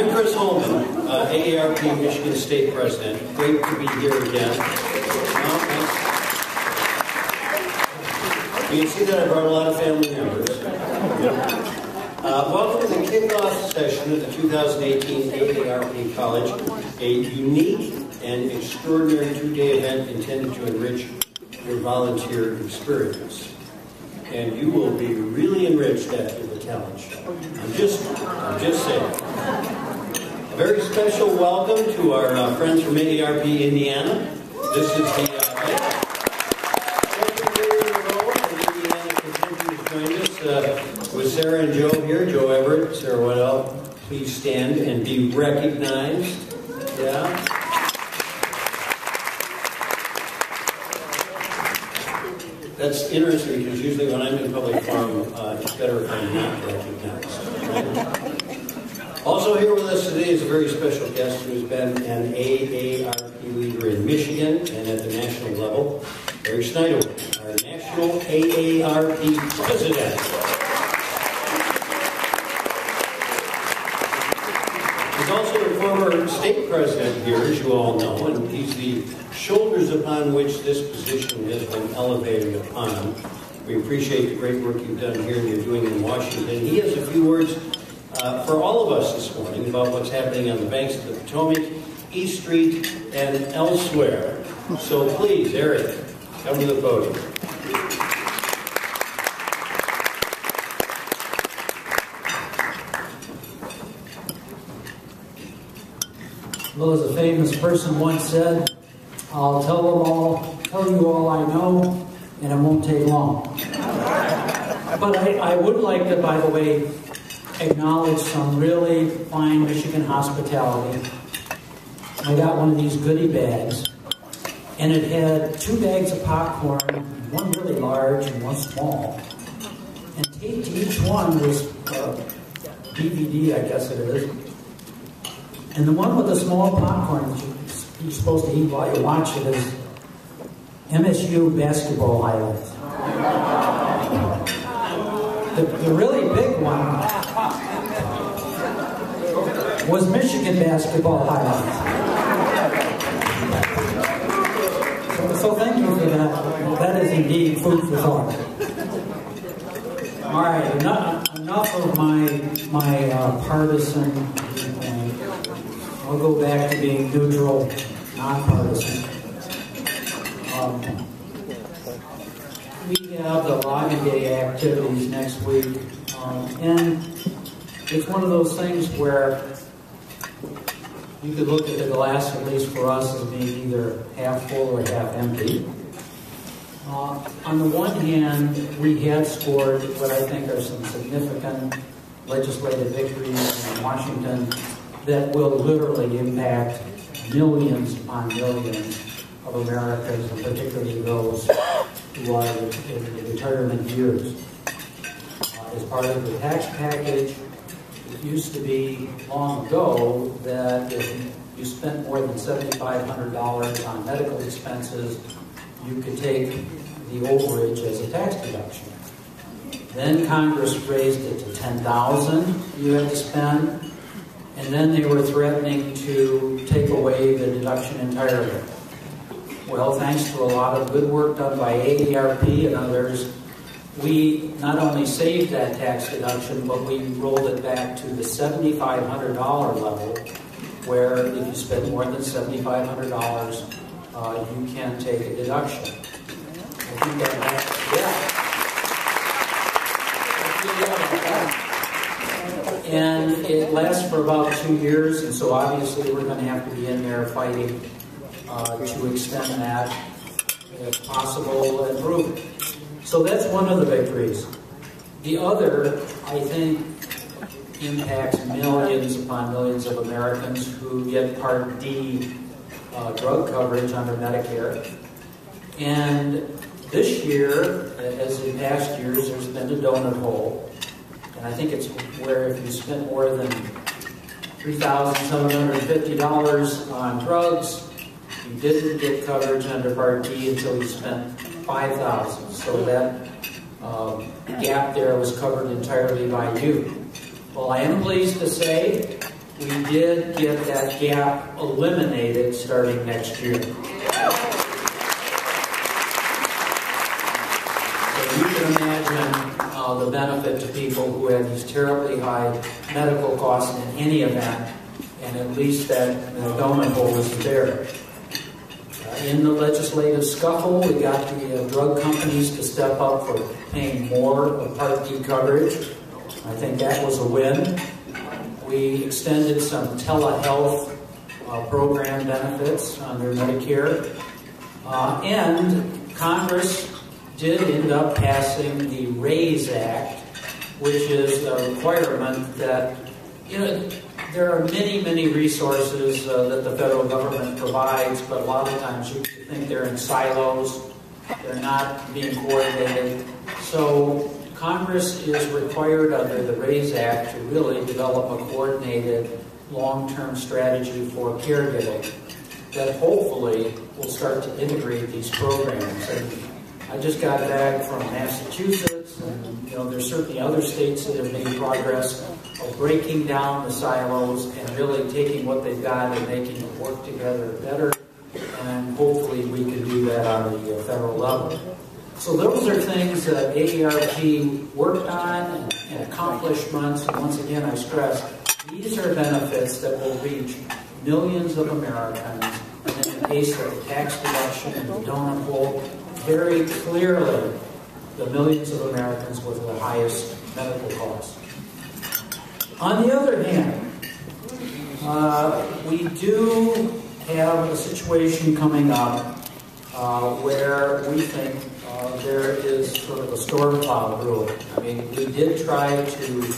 I'm Chris Holman, uh, AARP Michigan State President. Great to be here again. you can see that I brought a lot of family members. Uh, welcome to the kickoff session of the 2018 AARP College, a unique and extraordinary two-day event intended to enrich your volunteer experience. And you will be really enriched after the talent show. I'm just, I'm just saying. Very special welcome to our uh, friends from AARP Indiana. This is the uh, us with Sarah and Joe here. Joe Everett, Sarah Waddle, please stand and be recognized. Yeah. That's interesting because usually when I'm in public forum, uh, it's better if I'm not recognized. Also here is a very special guest who's been an AARP leader in Michigan and at the national level, Eric Schneider, our national AARP president. He's also a former state president here, as you all know, and he's the shoulders upon which this position has been elevated upon. We appreciate the great work you've done here and you're doing in Washington. He has a few words uh, for all of us this morning about what's happening on the banks of the Potomac, East Street, and elsewhere. So please, Eric, come to the podium. Well, as a famous person once said, I'll tell them all, tell you all I know, and it won't take long. But I, I would like to, by the way, acknowledge some really fine Michigan hospitality. I got one of these goodie bags, and it had two bags of popcorn, one really large and one small. And taped to each one was uh, a DVD, I guess it is. And the one with the small popcorn you're supposed to eat while you watch it is MSU basketball highlights. The, the really big one was Michigan basketball highlights. So, so thank you for that. That is indeed food for thought. All right, enough, enough of my my uh, partisan I'll go back to being neutral, nonpartisan. Um, we have the Lobby Day activities next week, um, and it's one of those things where you could look at the glass, at least for us, as being either half full or half empty. Uh, on the one hand, we have scored what I think are some significant legislative victories in Washington that will literally impact millions upon millions of Americans, and particularly those who are in retirement years. Uh, as part of the tax package, it used to be long ago that if you spent more than $7,500 on medical expenses, you could take the overage as a tax deduction. Then Congress raised it to 10000 you had to spend, and then they were threatening to take away the deduction entirely. Well, thanks to a lot of good work done by AARP and others, we not only saved that tax deduction, but we rolled it back to the $7,500 level, where if you spend more than $7,500, uh, you can take a deduction. That, yeah. And it lasts for about two years, and so obviously we're going to have to be in there fighting uh, to extend that if possible and prove it. So that's one of the victories. The other, I think, impacts millions upon millions of Americans who get Part D uh, drug coverage under Medicare. And this year, as in past years, there's been a donut hole. And I think it's where if you spend more than $3,750 on drugs, you didn't get coverage under Part D until you spent 5000 So that um, gap there was covered entirely by you. Well, I am pleased to say we did get that gap eliminated starting next year. You can imagine uh, the benefit to people who had these terribly high medical costs in any event, and at least that donut hole is there. In the legislative scuffle, we got the uh, drug companies to step up for paying more of Part D coverage. I think that was a win. We extended some telehealth uh, program benefits under Medicare. Uh, and Congress did end up passing the RAISE Act, which is a requirement that, you know, there are many, many resources uh, that the federal government provides, but a lot of times you think they're in silos, they're not being coordinated. So Congress is required under the RAISE Act to really develop a coordinated long-term strategy for caregiving that hopefully will start to integrate these programs. And I just got back from Massachusetts, and you know there's certainly other states that have made progress of breaking down the silos and really taking what they've got and making it work together better. And hopefully we can do that on the uh, federal level. So those are things that AARP worked on and, accomplishments. And once again, I stress, these are benefits that will reach millions of Americans and in the case of the tax reduction and the donut hole, very clearly the millions of Americans with the highest medical costs. On the other hand, uh, we do have a situation coming up uh, where we think uh, there is sort of a storm cloud brewing. I mean, we did try to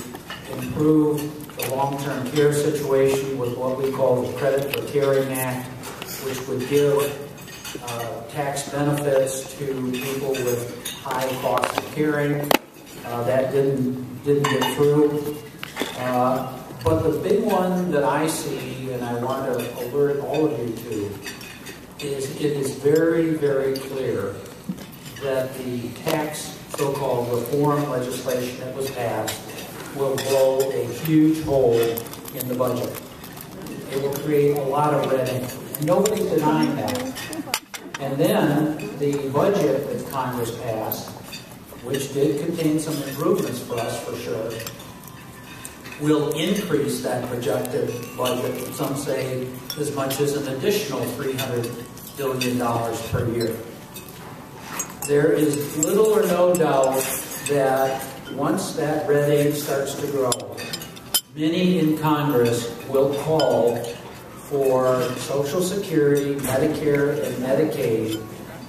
improve the long-term care situation with what we call the Credit for Caring Act, which would give uh, tax benefits to people with high cost of caring. Uh, that didn't didn't get through. Uh, but the big one that I see, and I want to alert all of you to, is it is very, very clear that the tax so-called reform legislation that was passed will blow a huge hole in the budget. It will create a lot of red ink. Nobody's denying that. And then the budget that Congress passed, which did contain some improvements for us for sure, will increase that projected budget. Some say as much as an additional $300 billion per year. There is little or no doubt that once that red ink starts to grow, many in Congress will call for Social Security, Medicare, and Medicaid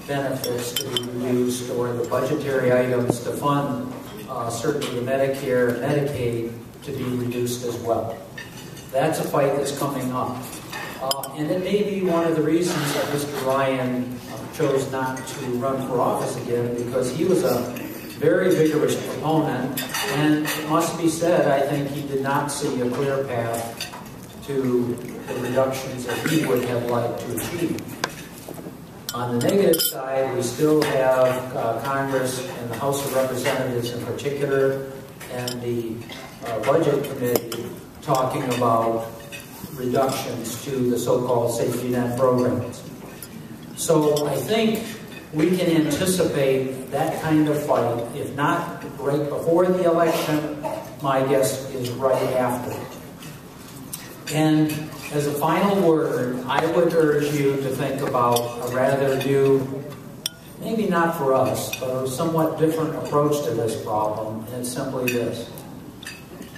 benefits to be used, or the budgetary items to fund uh, certainly the Medicare Medicaid to be reduced as well. That's a fight that's coming up. Uh, and it may be one of the reasons that Mr. Ryan uh, chose not to run for office again because he was a very vigorous proponent and it must be said, I think he did not see a clear path to the reductions that he would have liked to achieve. On the negative side, we still have uh, Congress and the House of Representatives in particular and the uh, Budget Committee talking about reductions to the so-called safety net programs. So I think we can anticipate that kind of fight, if not right before the election, my guess is right after. And as a final word, I would urge you to think about a rather new, maybe not for us, but a somewhat different approach to this problem, and it's simply this.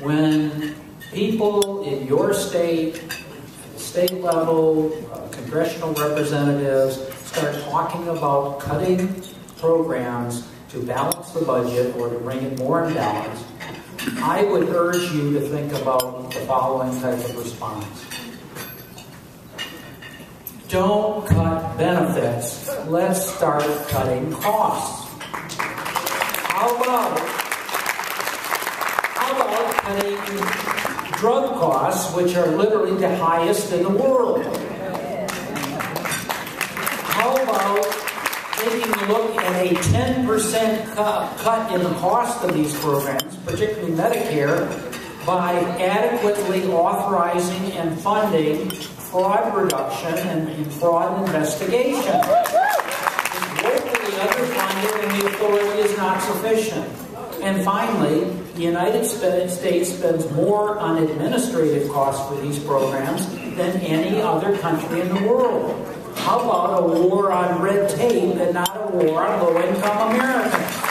When people in your state, state level, uh, congressional representatives start talking about cutting programs to balance the budget or to bring it more in balance, I would urge you to think about the following type of response. Don't cut benefits. Let's start cutting costs. How about cutting drug costs, which are literally the highest in the world. How about taking a look at a 10% cut, in the cost of these programs, particularly Medicare, by adequately authorizing and funding fraud reduction and, and fraud investigation. It's underfunded and the authority is not sufficient. And finally, the United States spends more on administrative costs for these programs than any other country in the world. How about a war on red tape and not a war on low-income Americans?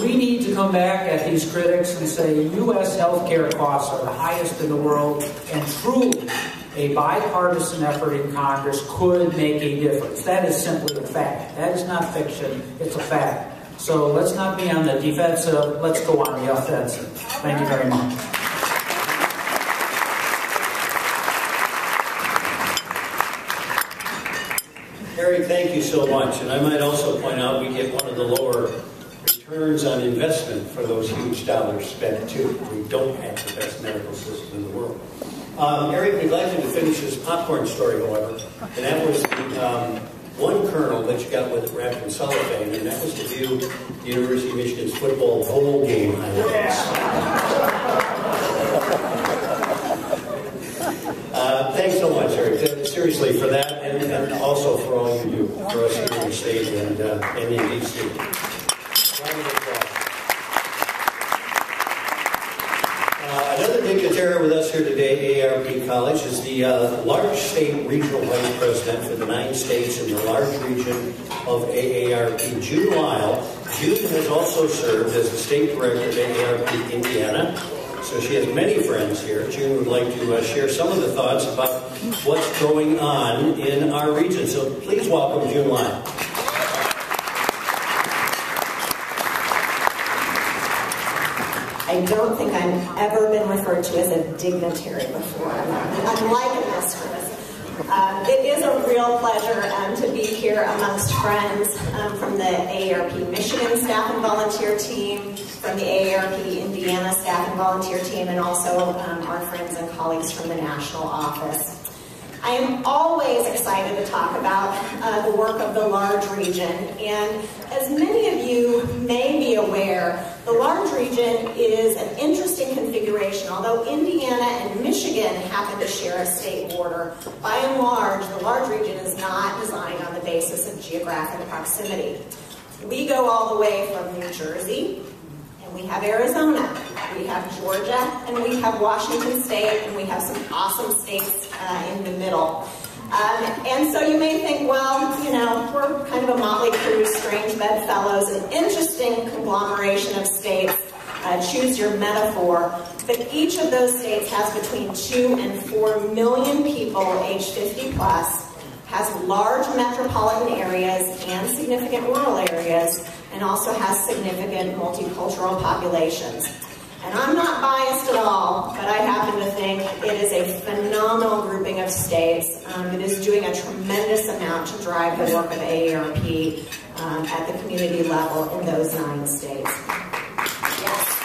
We need to come back at these critics and say U.S. healthcare costs are the highest in the world, and truly, a bipartisan effort in Congress could make a difference. That is simply a fact. That is not fiction, it's a fact. So let's not be on the defensive, let's go on the offensive. Thank you very much. Eric, thank you so much. And I might also point out we get one of the lower returns on investment for those huge dollars spent, too. We don't have the best medical system in the world. Um, Eric neglected to finish his popcorn story, however, and that was the um, one kernel that you got with it wrapped in cellophane, and that was to view the University of Michigan's football bowl game. Uh, thanks so much, Eric. Seriously, for that, and, and, also for all you do for us here in the state and, uh, and in DC. Uh, another dignitary with us here today, College, is the uh, large state regional vice president for the nine states in the large region of AARP, June Lyle. June has also served as the state director of AARP Indiana. So she has many friends here. June would like to uh, share some of the thoughts about what's going on in our region. So please welcome June Lyle. I don't think I've ever been referred to as a dignitary before. This, Chris. Um, it is a real pleasure um, to be here amongst friends um, from the AARP Michigan staff and volunteer team, from the AARP Indiana staff and volunteer team, and also um, our friends and colleagues from the national office. I am always excited to talk about uh, the work of the large region. And as many of you may be aware, the large region is an interesting configuration. Although Indiana and Michigan happen to share a state border, by and large, the large region is not designed on the basis of geographic proximity. We go all the way from New Jersey, we have Arizona, we have Georgia, and we have Washington State, and we have some awesome states uh, in the middle. Um, and so you may think, well, you know, we're kind of a motley crew, strange bedfellows, an interesting conglomeration of states. Uh, choose your metaphor. But each of those states has between 2 and 4 million people age 50 plus, has large metropolitan areas and significant rural areas, and also has significant multicultural populations. And I'm not biased at all, but I happen to think it is a phenomenal grouping of states um, that is doing a tremendous amount to drive the work of AARP um, at the community level in those nine states. Yes.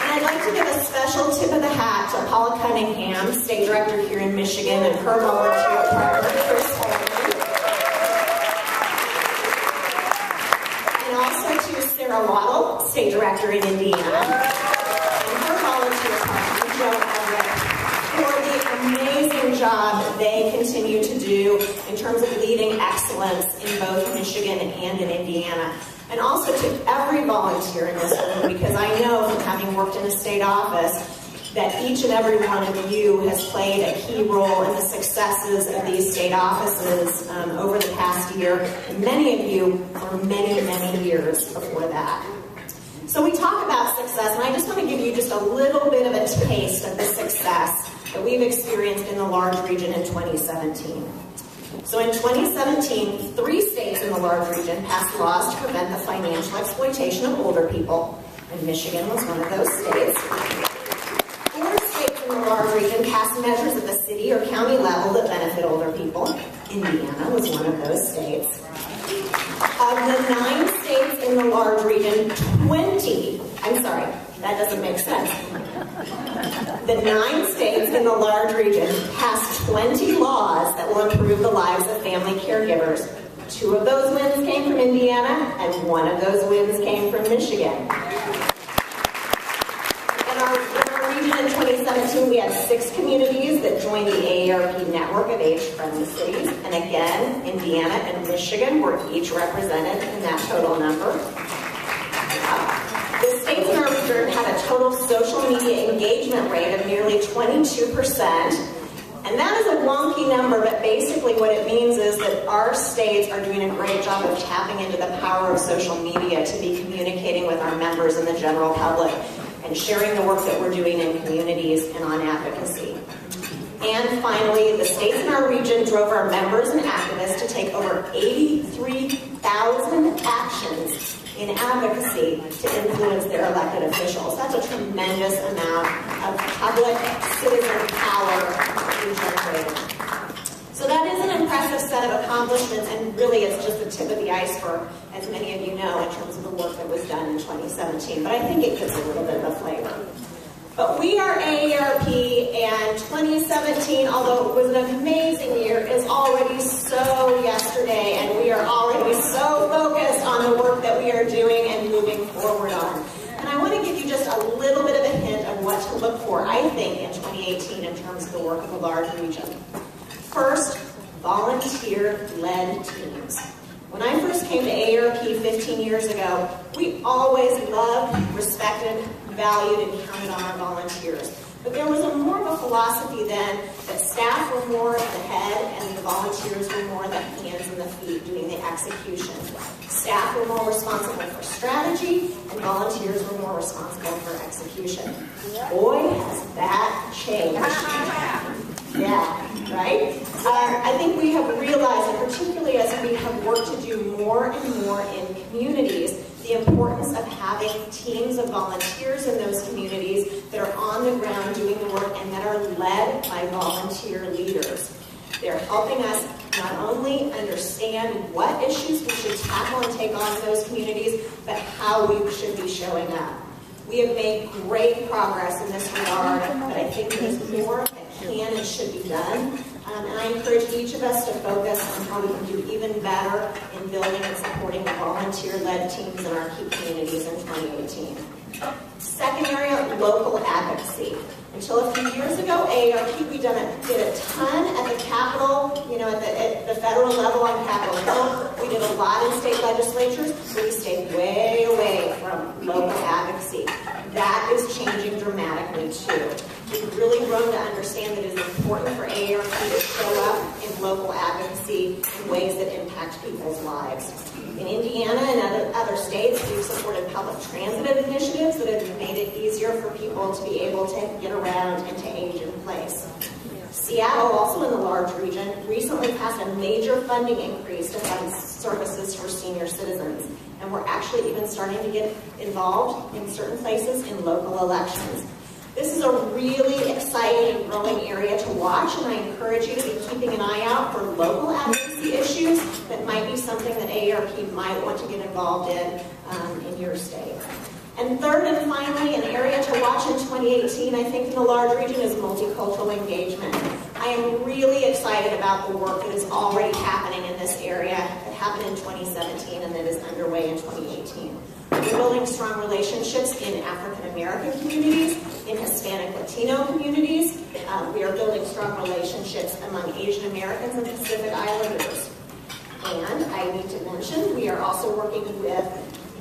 And I'd like to give a special tip of the hat to Paula Cunningham, State Director here in Michigan, and her volunteer partner, Chris Holman. Sarah Waddle, State Director in Indiana, and her volunteer partner, Joe for the amazing job they continue to do in terms of leading excellence in both Michigan and in Indiana. And also to every volunteer in this room, because I know from having worked in a state office, that each and every one of you has played a key role in the successes of these state offices um, over the past year, many of you for many, many years before that. So we talk about success, and I just want to give you just a little bit of a taste of the success that we've experienced in the large region in 2017. So in 2017, three states in the large region passed laws to prevent the financial exploitation of older people, and Michigan was one of those states the large region passed measures at the city or county level that benefit older people. Indiana was one of those states. Of the nine states in the large region, 20, I'm sorry, that doesn't make sense. The nine states in the large region passed 20 laws that will improve the lives of family caregivers. Two of those wins came from Indiana, and one of those wins came from Michigan. In our, in our region in 2017, we had six communities that joined the AARP network of age-friendly cities. And again, Indiana and Michigan were each represented in that total number. The states in our had a total social media engagement rate of nearly 22%. And that is a wonky number, but basically what it means is that our states are doing a great job of tapping into the power of social media to be communicating with our members and the general public and sharing the work that we're doing in communities and on advocacy. And finally, the states in our region drove our members and activists to take over 83,000 actions in advocacy to influence their elected officials. That's a tremendous amount of public citizen power being generated. So that is an impressive set of accomplishments, and really it's just the tip of the iceberg, as many of you know, in terms of the work that was done in 2017. But I think it gives a little bit of a flavor. But we are AARP, and 2017, although it was an amazing year, is already so yesterday, and we are already so focused on the work that we are doing and moving forward on. And I want to give you just a little bit of a hint of what to look for, I think, in 2018 in terms of the work of a large region. First, volunteer-led teams. When I first came to AARP 15 years ago, we always loved, respected, valued, and counted on our volunteers. But there was a more of a philosophy then that staff were more at the head and the volunteers were more the hands and the feet doing the execution. Staff were more responsible for strategy and volunteers were more responsible for execution. Boy, has that changed. Yeah, right? Uh, I think we have realized, particularly as we have worked to do more and more in communities, the importance of having teams of volunteers in those communities that are on the ground doing the work and that are led by volunteer leaders. They're helping us not only understand what issues we should tackle and take on in those communities, but how we should be showing up. We have made great progress in this regard, but I think there's more can and should be done. Um, and I encourage each of us to focus on how we can do even better in building and supporting the volunteer-led teams in our key communities in 2018. Second area, local advocacy. Until a few years ago, AARP, we done a, did a ton at the Capitol, you know, at the, at the federal level on Capitol Hill. We did a lot in state legislatures, but we stayed way away from local advocacy. That is changing dramatically too. We've really grown to understand that it is important for AARP to show up in local advocacy in ways that impact people's lives. In Indiana and other, other states, we've supported public transit initiatives that have made it easier for people to be able to get around and to age in place. Seattle, also in the large region, recently passed a major funding increase to fund services for senior citizens. And we're actually even starting to get involved in certain places in local elections. This is a really exciting and growing area to watch, and I encourage you to be keeping an eye out for local advocacy issues that might be something that AARP might want to get involved in um, in your state. And third and finally, an area to watch in 2018, I think in the large region, is multicultural engagement. I am really excited about the work that is already happening in this area that happened in 2017 and that is underway in 2018. We're building strong relationships in African American communities, in Hispanic Latino communities. Um, we are building strong relationships among Asian Americans and Pacific Islanders. And I need to mention, we are also working with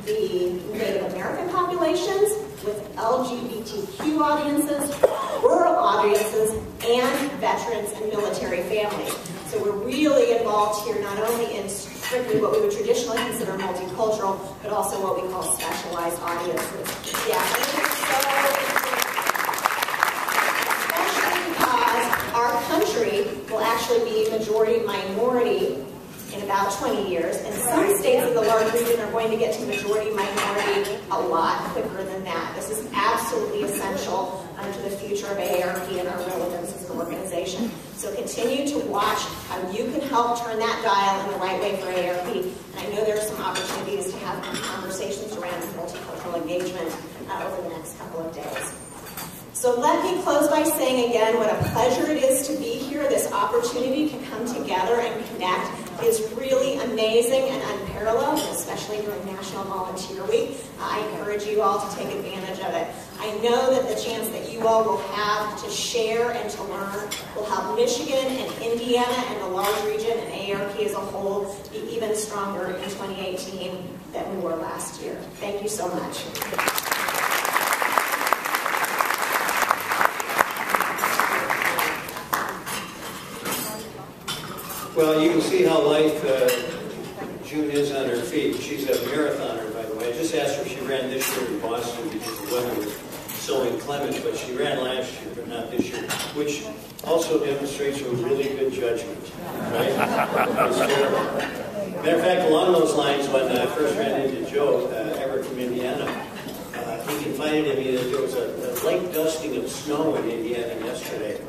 the Native American populations, with LGBTQ audiences, rural audiences, and veterans and military families. So we're really involved here not only in strictly what we would traditionally consider multicultural, but also what we call specialized audiences. Yeah, especially because our country will actually be majority minority in about 20 years, and some states of the large region are going to get to majority minority a lot quicker than that. This is absolutely essential um, to the future of AARP and our relevance as an organization. So continue to watch how you can help turn that dial in the right way for AARP. And I know there are some opportunities to have conversations around multicultural engagement uh, over the next couple of days. So let me close by saying again what a pleasure it is to be here, this opportunity to come together and connect is really amazing and unparalleled, especially during National Volunteer Week. I encourage you all to take advantage of it. I know that the chance that you all will have to share and to learn will help Michigan and Indiana and the large region and ARP as a whole be even stronger in 2018 than we were last year. Thank you so much. Well, you can see how light uh, June is on her feet. She's a marathoner, by the way. I just asked her if she ran this year in Boston because the weather was so inclement, but she ran last year, but not this year, which also demonstrates her really good judgment, right? Matter of fact, along those lines, when I first ran into Joe uh, Everett from Indiana, uh, he confided to me that there was a, a light dusting of snow in Indiana yesterday.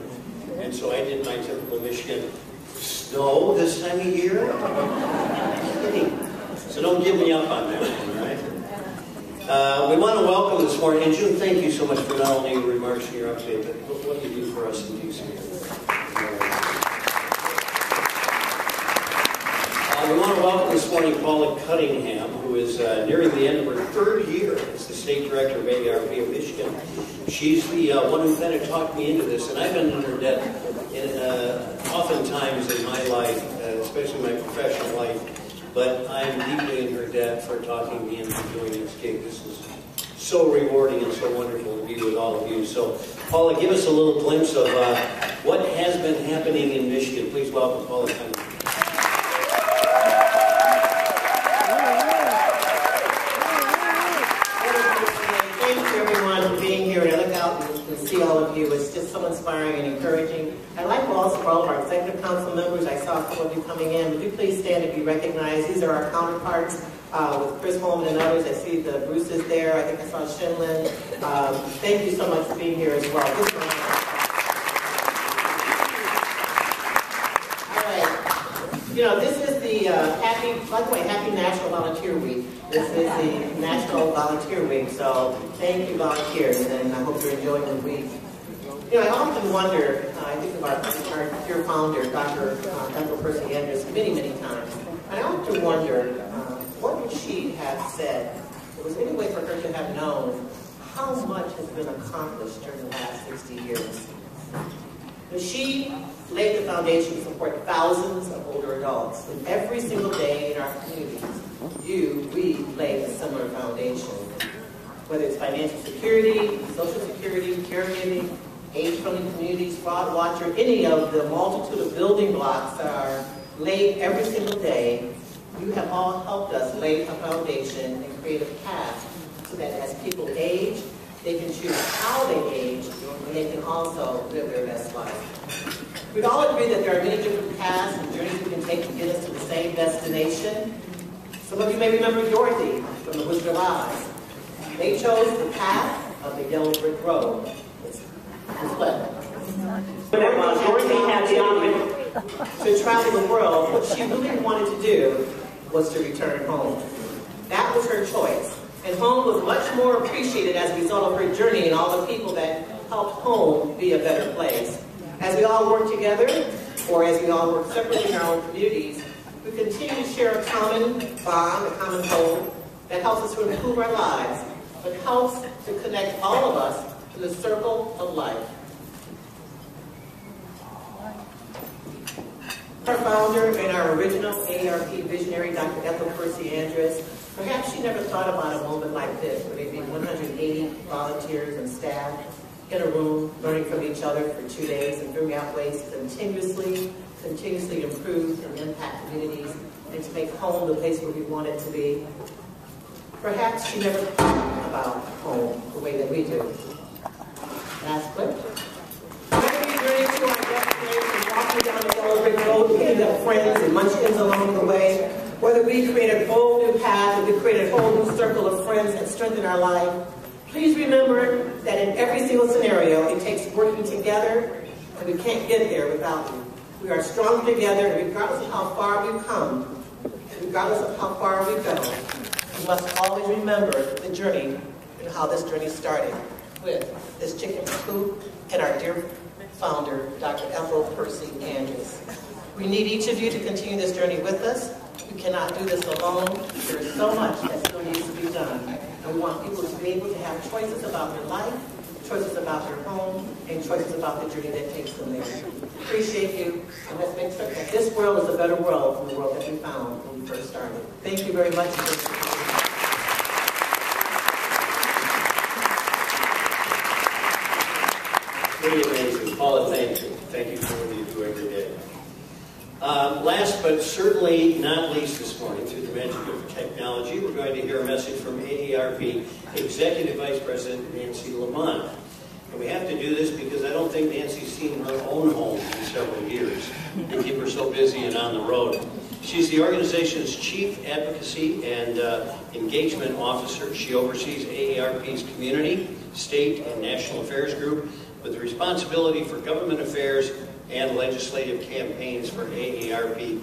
And so I did my typical Michigan snow this time of year. So don't give me up on that one? Uh, we want to welcome this morning, and June, thank you so much for not only your remarks and your update, but what you do for us in D.C. Uh, we want to welcome this morning Paula Cunningham, is uh, nearing the end of her third year as the state director of ARP of Michigan. She's the uh, one who kind of talked me into this, and I've been in her debt in, uh, oftentimes in my life, uh, especially my professional life, but I'm deeply in her debt for talking me into doing this gig. This is so rewarding and so wonderful to be with all of you. So, Paula, give us a little glimpse of uh, what has been happening in Michigan. Please welcome Paula. Thank you everyone for being here. And I look out and see all of you. It's just so inspiring and encouraging. I'd like to also for all of our executive council members, I saw some of you coming in. Would you please recognized? These are our counterparts uh, with Chris Holman and others. I see the Bruces there. I think I saw Shinlin. Um, thank you so much for being here as well. All right. You know, this is the uh, happy, by the way, happy National Volunteer Week. This is the National Volunteer Week, so thank you volunteers, and I hope you're enjoying the week. You know, I often wonder, uh, I think of our, our dear founder, Dr. Uh, Ethel Percy Andrus, many, many times. I often wonder, uh, what would she have said? If there was any way for her to have known how much has been accomplished during the last 60 years. But she laid the foundation to support thousands of older adults. And every single day in our communities, you, we lay a similar foundation. Whether it's financial security, social security, caregiving, age-friendly communities, fraud watch, or any of the multitude of building blocks that are laid every single day, you have all helped us lay a foundation and create a path so that as people age, they can choose how they age, and they can also live their best life. We'd all agree that there are many different paths and journeys we can take to get us to the same destination. Some of you may remember Dorothy from The Wizard of Oz. They chose the path of the yellow brick road. It's, it's what? Dorothy had the opportunity to travel the world. What she really wanted to do was to return home. That was her choice. And home was much more appreciated as a result of her journey and all the people that helped home be a better place. As we all work together, or as we all work separately in our own communities, we continue to share a common bond, a common goal that helps us to improve our lives, but helps to connect all of us to the circle of life. Our founder and our original ARP visionary, Dr. Ethel Percy Andrus, perhaps she never thought about a moment like this, where there'd be 180 volunteers and staff in a room learning from each other for two days and figuring out ways to continuously, continuously improve and impact communities and to make home the place where we want it to be. Perhaps she never thought about home the way that we do. Last clip. Whenever you journey to our walking down the brick road, we end up friends and munchkins along the way. Whether we create a whole new path or we create a whole new circle of friends that strengthen our life, please remember that in every single scenario, it takes working together, and we can't get there without you. We are strong together, and regardless of how far we've come, regardless of how far we go, we must always remember the journey and how this journey started with this chicken coop and our dear founder, Dr. Ethel Percy Andrus. We need each of you to continue this journey with us. We cannot do this alone. There is so much that still needs to be done. And we want people to be able to have choices about their life, choices about their home, and choices about the journey that takes them there. Appreciate you, and let's make sure that this world is a better world than the world that we found when we first started. Thank you very much. Pretty amazing. Paula, thank you. Thank you for what you do every day. Um, last but certainly not least this morning, through the magic of technology, we're going to hear a message from AARP Executive Vice President Nancy LeaMond. And we have to do this because I don't think Nancy's seen her own home in several years. We keep her so busy and on the road. She's the organization's Chief Advocacy and uh, Engagement Officer. She oversees AARP's Community, State, and National Affairs Group with the responsibility for government affairs and legislative campaigns for AARP,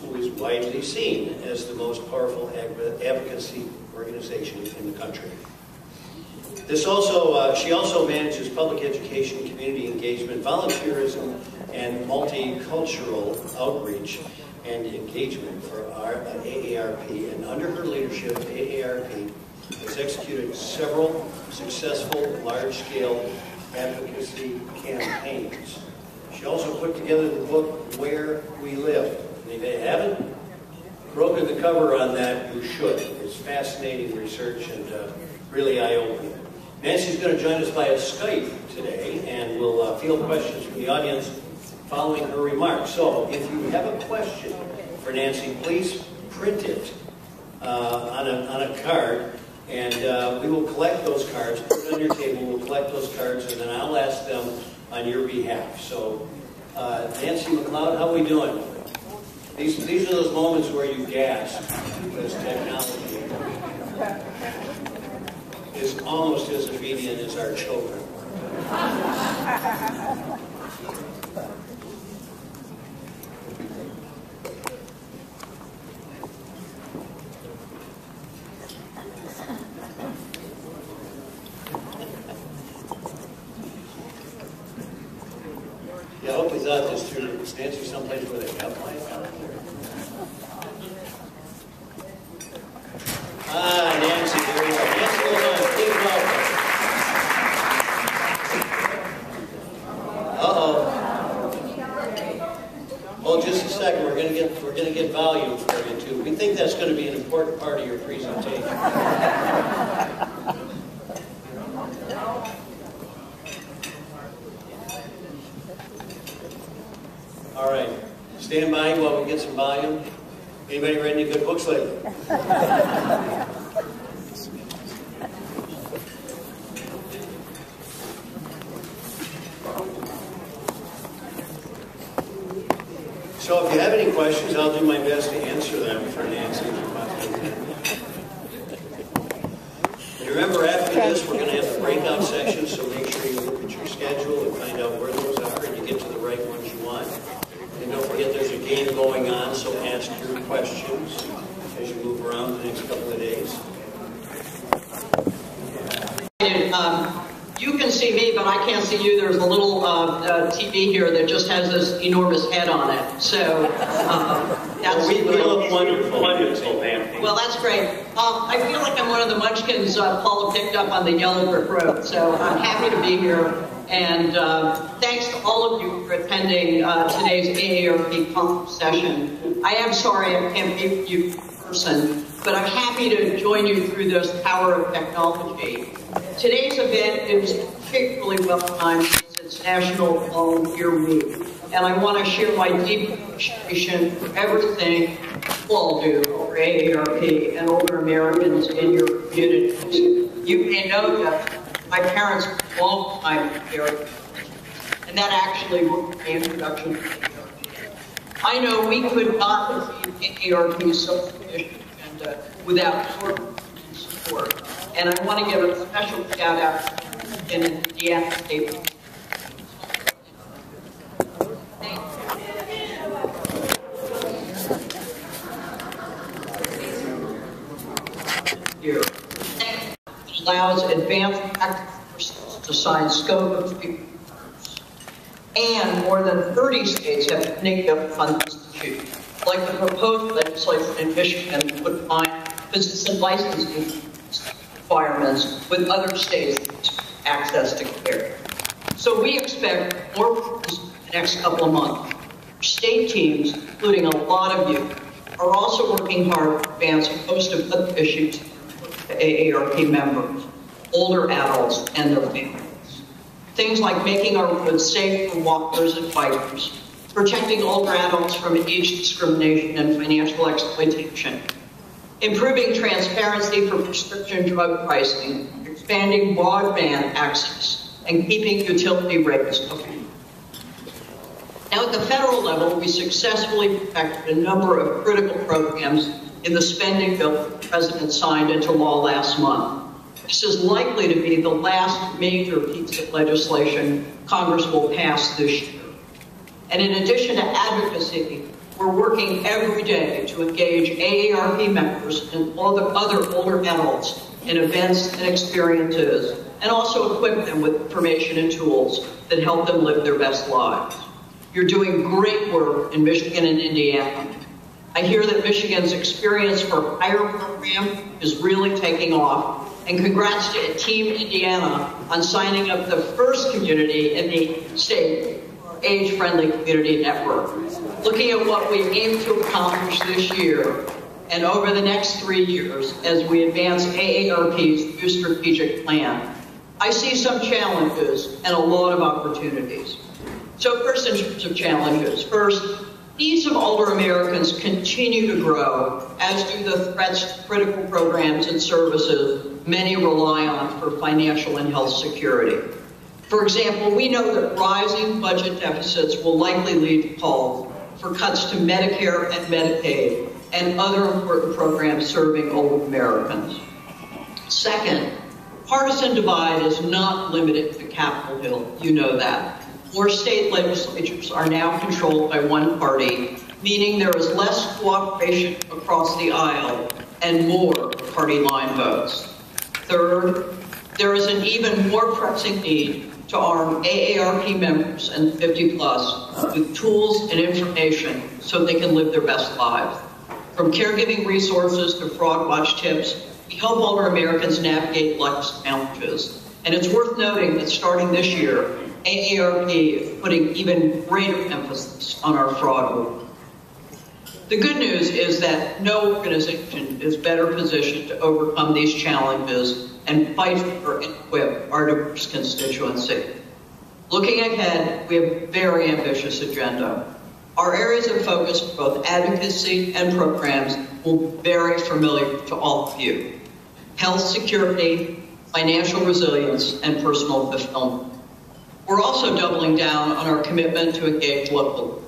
who is widely seen as the most powerful advocacy organization in the country. This also, uh, she also manages public education, community engagement, volunteerism, and multicultural outreach and engagement for our, uh, AARP. And under her leadership, AARP has executed several successful large-scale advocacy campaigns. She also put together the book, Where We Live. And if you haven't broken the cover on that, you should. It's fascinating research and uh, really eye-opening. Nancy's going to join us via Skype today, and we'll uh, field questions from the audience following her remarks. So if you have a question for Nancy, please print it uh, on, a, on a card and uh, we will collect those cards, put it on your table, we'll collect those cards, and then I'll ask them on your behalf. So, uh, Nancy McLeod, how are we doing? These, these are those moments where you gasp because technology is almost as obedient as our children. thought this through. Nancy someplace where they have life out there. Ah, Nancy, there we go. Nancy LeaMond, please welcome. Uh-oh. Well, just a second. We're gonna get we're gonna get volume for you too. We think that's going to be an important part of your presentation. All right. Stand by while we get some volume. Anybody read any good books lately? So if you have any questions, I'll do my best to answer them for Nancy. And remember, after this, we're going to have the breakout section, so make sure you look at your schedule and find out where those are and you get to the right ones you want. And don't forget there's a game going on, so ask your questions as you move around the next couple of days. Um, you can see see you. There's a little uh, uh, TV here that just has this enormous head on it. So uh, that's we, we look wonderful. Wonderful, man. Well, that's great. Um, I feel like I'm one of the munchkins uh, Paula picked up on the Yellow Brick Road. So I'm happy to be here. And uh, thanks to all of you for attending uh, today's AARP conference session. I am sorry I can't be with you in person, but I'm happy to join you through this power of technology. Today's event is particularly well timed. Since National Volunteer Week, and I want to share my deep appreciation for everything you all do for AARP and older Americans in your communities. You may know that my parents were long time here, and that actually was the introduction I know we could not achieve AARP's social mission agenda uh, without your support, and I want to give a special shout out to in Deanna Staples. Allows advanced practitioners to sign scope of treatment. And more than 30 states have NICA fund institute, like the proposed legislation in Michigan would business and licensing requirements with other states' access to care. So we expect more in the next couple of months. State teams, including a lot of you, are also working hard to advance a host of other issues to AARP members, older adults, and their families. Things like making our roads safe for walkers and bikers, protecting older adults from age discrimination and financial exploitation, improving transparency for prescription drug pricing, expanding broadband access, and keeping utility rates affordable. Now, at the federal level, we successfully perfected a number of critical programs in the spending bill the President signed into law last month. This is likely to be the last major piece of legislation Congress will pass this year. And in addition to advocacy, we're working every day to engage AARP members and all the other older adults in events and experiences, and also equip them with information and tools that help them live their best lives. You're doing great work in Michigan and Indiana. I hear that Michigan's Experience for Hire program is really taking off. And congrats to Team Indiana on signing up the first community in the state age-friendly community network. Looking at what we aim to accomplish this year and over the next three years as we advance AARP's new strategic plan, I see some challenges and a lot of opportunities. So first, in terms of challenges, first, needs of older Americans continue to grow, as do the threats to critical programs and services many rely on for financial and health security. For example, we know that rising budget deficits will likely lead to calls for cuts to Medicare and Medicaid and other important programs serving older Americans. Second, partisan divide is not limited to Capitol Hill. You know that. More state legislatures are now controlled by one party, meaning there is less cooperation across the aisle and more party line votes. Third, there is an even more pressing need to arm AARP members and 50 plus with tools and information so they can live their best lives. From caregiving resources to fraud watch tips, we help older Americans navigate life's challenges. And it's worth noting that starting this year, AARP is putting even greater emphasis on our fraud work. The good news is that no organization is better positioned to overcome these challenges and fight for equip our diverse constituency. Looking ahead, we have a very ambitious agenda. Our areas of focus for both advocacy and programs will be very familiar to all of you. Health security, financial resilience, and personal fulfillment. We're also doubling down on our commitment to engage locally.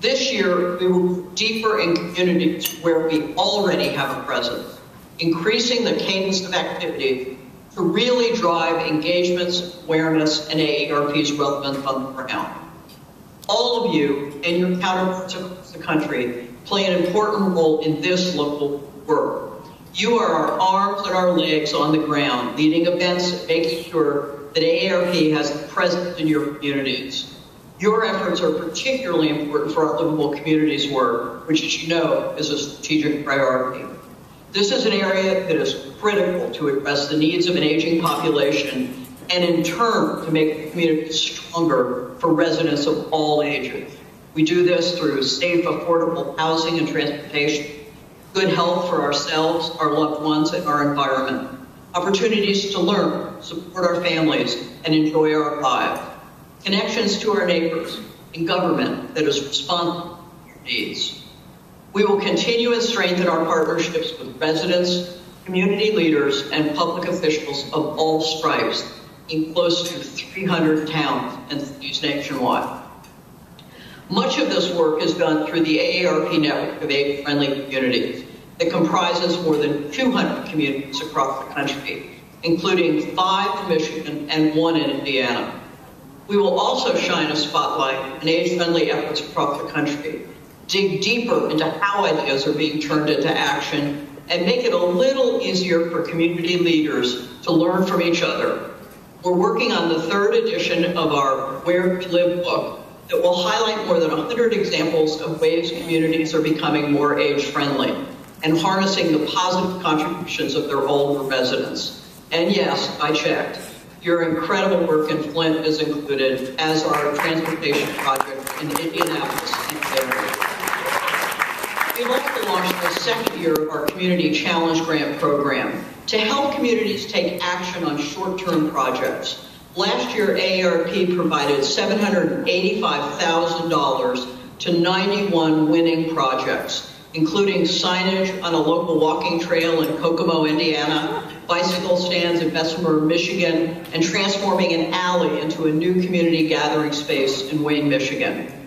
This year, we will go deeper in communities where we already have a presence, increasing the cadence of activity to really drive engagements, awareness, and AARP's relevance on the ground. All of you and your counterparts across the country play an important role in this local work. You are our arms and our legs on the ground, leading events, making sure that AARP has a presence in your communities. Your efforts are particularly important for our livable communities work, which, as you know, is a strategic priority. This is an area that is critical to address the needs of an aging population and, in turn, to make the community stronger for residents of all ages. We do this through safe, affordable housing and transportation, good health for ourselves, our loved ones, and our environment opportunities to learn, support our families, and enjoy our lives, connections to our neighbors, and government that is responsive to our needs. We will continue and strengthen our partnerships with residents, community leaders, and public officials of all stripes in close to 300 towns and cities nationwide. Much of this work is done through the AARP network of age-friendly communities that comprises more than 200 communities across the country, including five in Michigan and one in Indiana. We will also shine a spotlight on age-friendly efforts across the country, dig deeper into how ideas are being turned into action, and make it a little easier for community leaders to learn from each other. we're working on the third edition of our Where We Live book that will highlight more than 100 examples of ways communities are becoming more age-friendly and harnessing the positive contributions of their older residents. And yes, I checked. Your incredible work in Flint is included, as our transportation project in Indianapolis and Cary. We've also launched the second year of our Community Challenge Grant program to help communities take action on short-term projects. Last year, AARP provided $785,000 to 91 winning projects, including signage on a local walking trail in Kokomo, Indiana, bicycle stands in Bessemer, Michigan, and transforming an alley into a new community gathering space in Wayne, Michigan.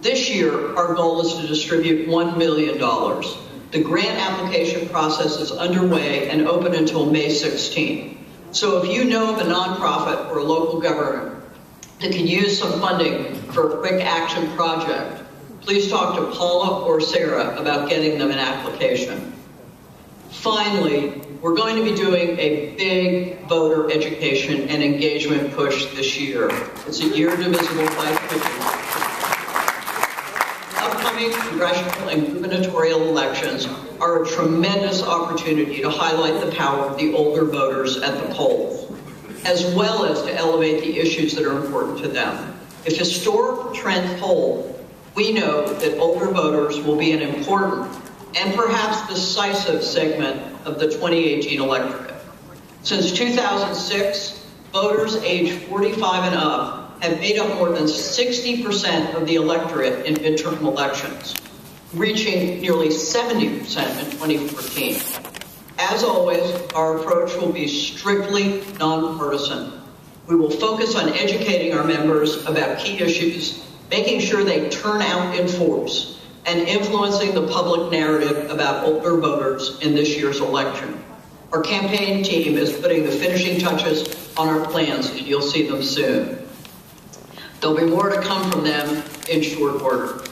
This year, our goal is to distribute $1 million. The grant application process is underway and open until May 16th. So if you know of a nonprofit or a local government that can use some funding for a quick action project, please talk to Paula or Sarah about getting them an application. Finally, we're going to be doing a big voter education and engagement push this year. It's a year divisible by 50. Upcoming congressional and gubernatorial elections are a tremendous opportunity to highlight the power of the older voters at the polls, as well as to elevate the issues that are important to them. If historical trends hold, we know that older voters will be an important and perhaps decisive segment of the 2018 electorate. Since 2006, voters aged 45 and up have made up more than 60% of the electorate in midterm elections reaching nearly 70% in 2014. As always, our approach will be strictly nonpartisan. We will focus on educating our members about key issues, making sure they turn out in force, and influencing the public narrative about older voters in this year's election. Our campaign team is putting the finishing touches on our plans, and you'll see them soon. There'll be more to come from them in short order.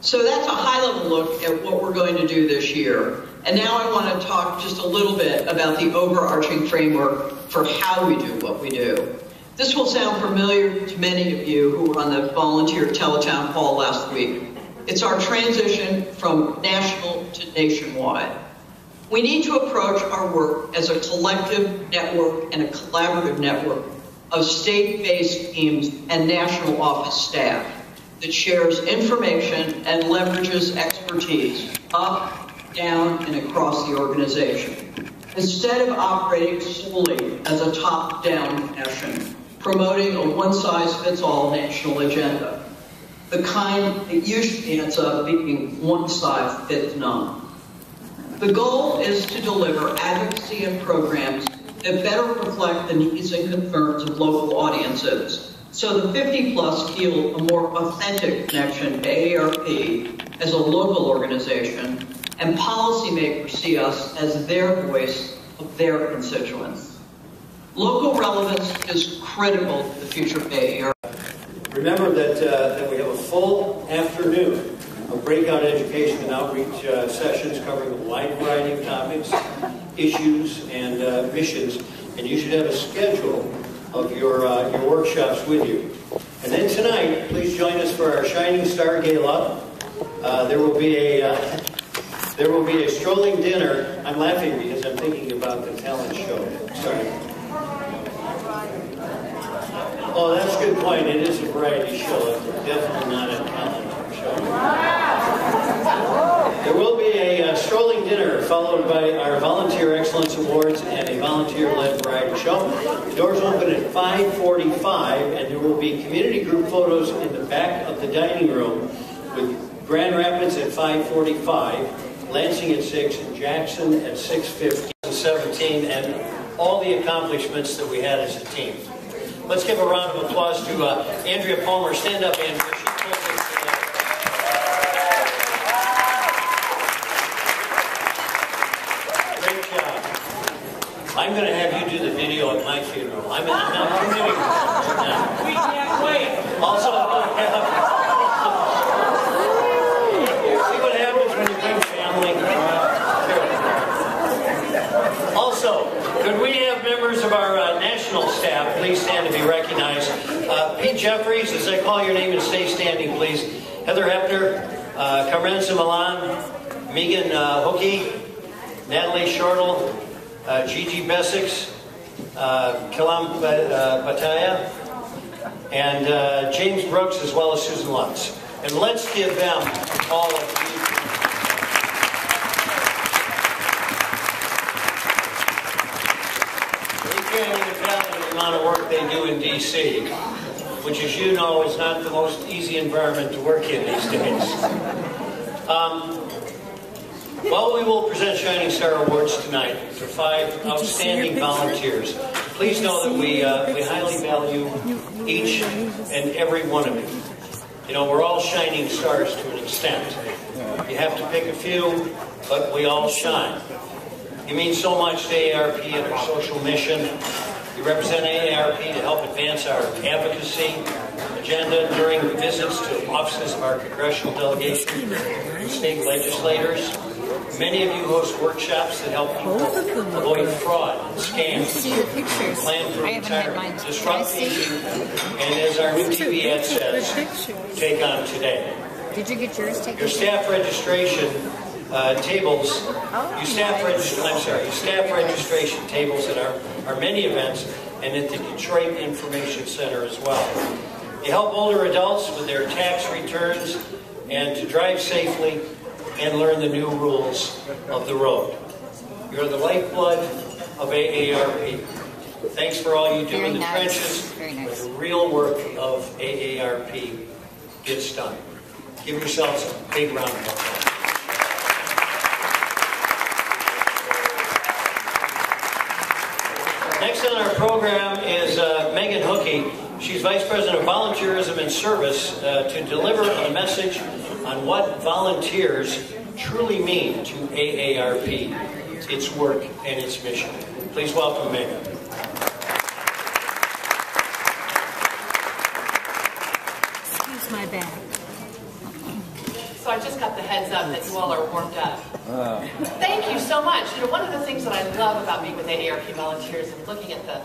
So that's a high-level look at what we're going to do this year. And now I want to talk just a little bit about the overarching framework for how we do what we do. This will sound familiar to many of you who were on the volunteer teletown call last week. It's our transition from national to nationwide. We need to approach our work as a collective network and a collaborative network of state-based teams and national office staff that shares information and leverages expertise up, down, and across the organization. Instead of operating solely as a top-down fashion, promoting a one-size-fits-all national agenda, the kind that usually ends up being one-size-fits-none. The goal is to deliver advocacy and programs that better reflect the needs and concerns of local audiences so the 50 plus feel a more authentic connection to AARP as a local organization, and policymakers see us as their voice of their constituents. Local relevance is critical to the future of AARP. Remember that, uh, that we have a full afternoon of breakout education and outreach uh, sessions covering a wide variety of topics, issues, and uh, missions, and you should have a schedule of your, uh, your workshops with you. And then tonight, please join us for our Shining Star Gala. Uh, there will be a uh, there will be a strolling dinner. I'm laughing because I'm thinking about the talent show. Sorry. Oh, that's a good point. It is a variety show. Definitely not a talent show. There will be a uh, strolling dinner followed by our Volunteer Excellence Awards and a volunteer-led variety show. The doors open at 5.45 and there will be community group photos in the back of the dining room with Grand Rapids at 5.45, Lansing at 6, and Jackson at 6.50 and 17, and all the accomplishments that we had as a team. Let's give a round of applause to uh, Andrea Palmer. Stand up, Andrea. I'm going to have you do the video at my funeral. I'm, I'm not committing now. We can't wait. Also, see what happens when you bring family. Also, could we have members of our uh, national staff please Jeffries, as I call your name and stay standing, please. Heather Hepner, uh, Carmenza Milan, Megan uh, Hookie, Natalie Shortle, uh, Gigi Bessix, uh, Kalam uh, Bataya, and uh, James Brooks, as well as Susan Lutz. And let's give them all a They can't even fathom the amount of work they do in D.C., which, as you know, is not the most easy environment to work in these days. Um, well, we will present Shining Star Awards tonight for five outstanding volunteers. Please know that we, uh, we highly value each and every one of you. You know, we're all shining stars to an extent. You have to pick a few, but we all shine. You mean so much to AARP and our social mission. You represent AARP to help advance our advocacy agenda during visits to offices of our congressional delegation, state legislators. Many of you host workshops that help people avoid fraud and scams, plan for retirement, disrupt aging, and as our new TV ad says, take on today. Did you get yours taken? Your staff registration uh, tables, you staff regist- I'm sorry, you staff registration tables at our, our many events and at the Detroit Information Center as well. You help older adults with their tax returns and to drive safely and learn the new rules of the road. You're the lifeblood of AARP. Thanks for all you do Very in the nice. trenches. Very nice. The real work of AARP gets done. Give yourselves a big round of applause. Next on our program is uh, Megan Hookie. She's Vice President of Volunteerism and Service uh, to deliver a message on what volunteers truly mean to AARP, its work, and its mission. Please welcome Megan. Excuse my bag. So I just got the heads up that you all are warmed up. Thank you so much. You know, one of the things that I love about being with AARP volunteers and looking at the,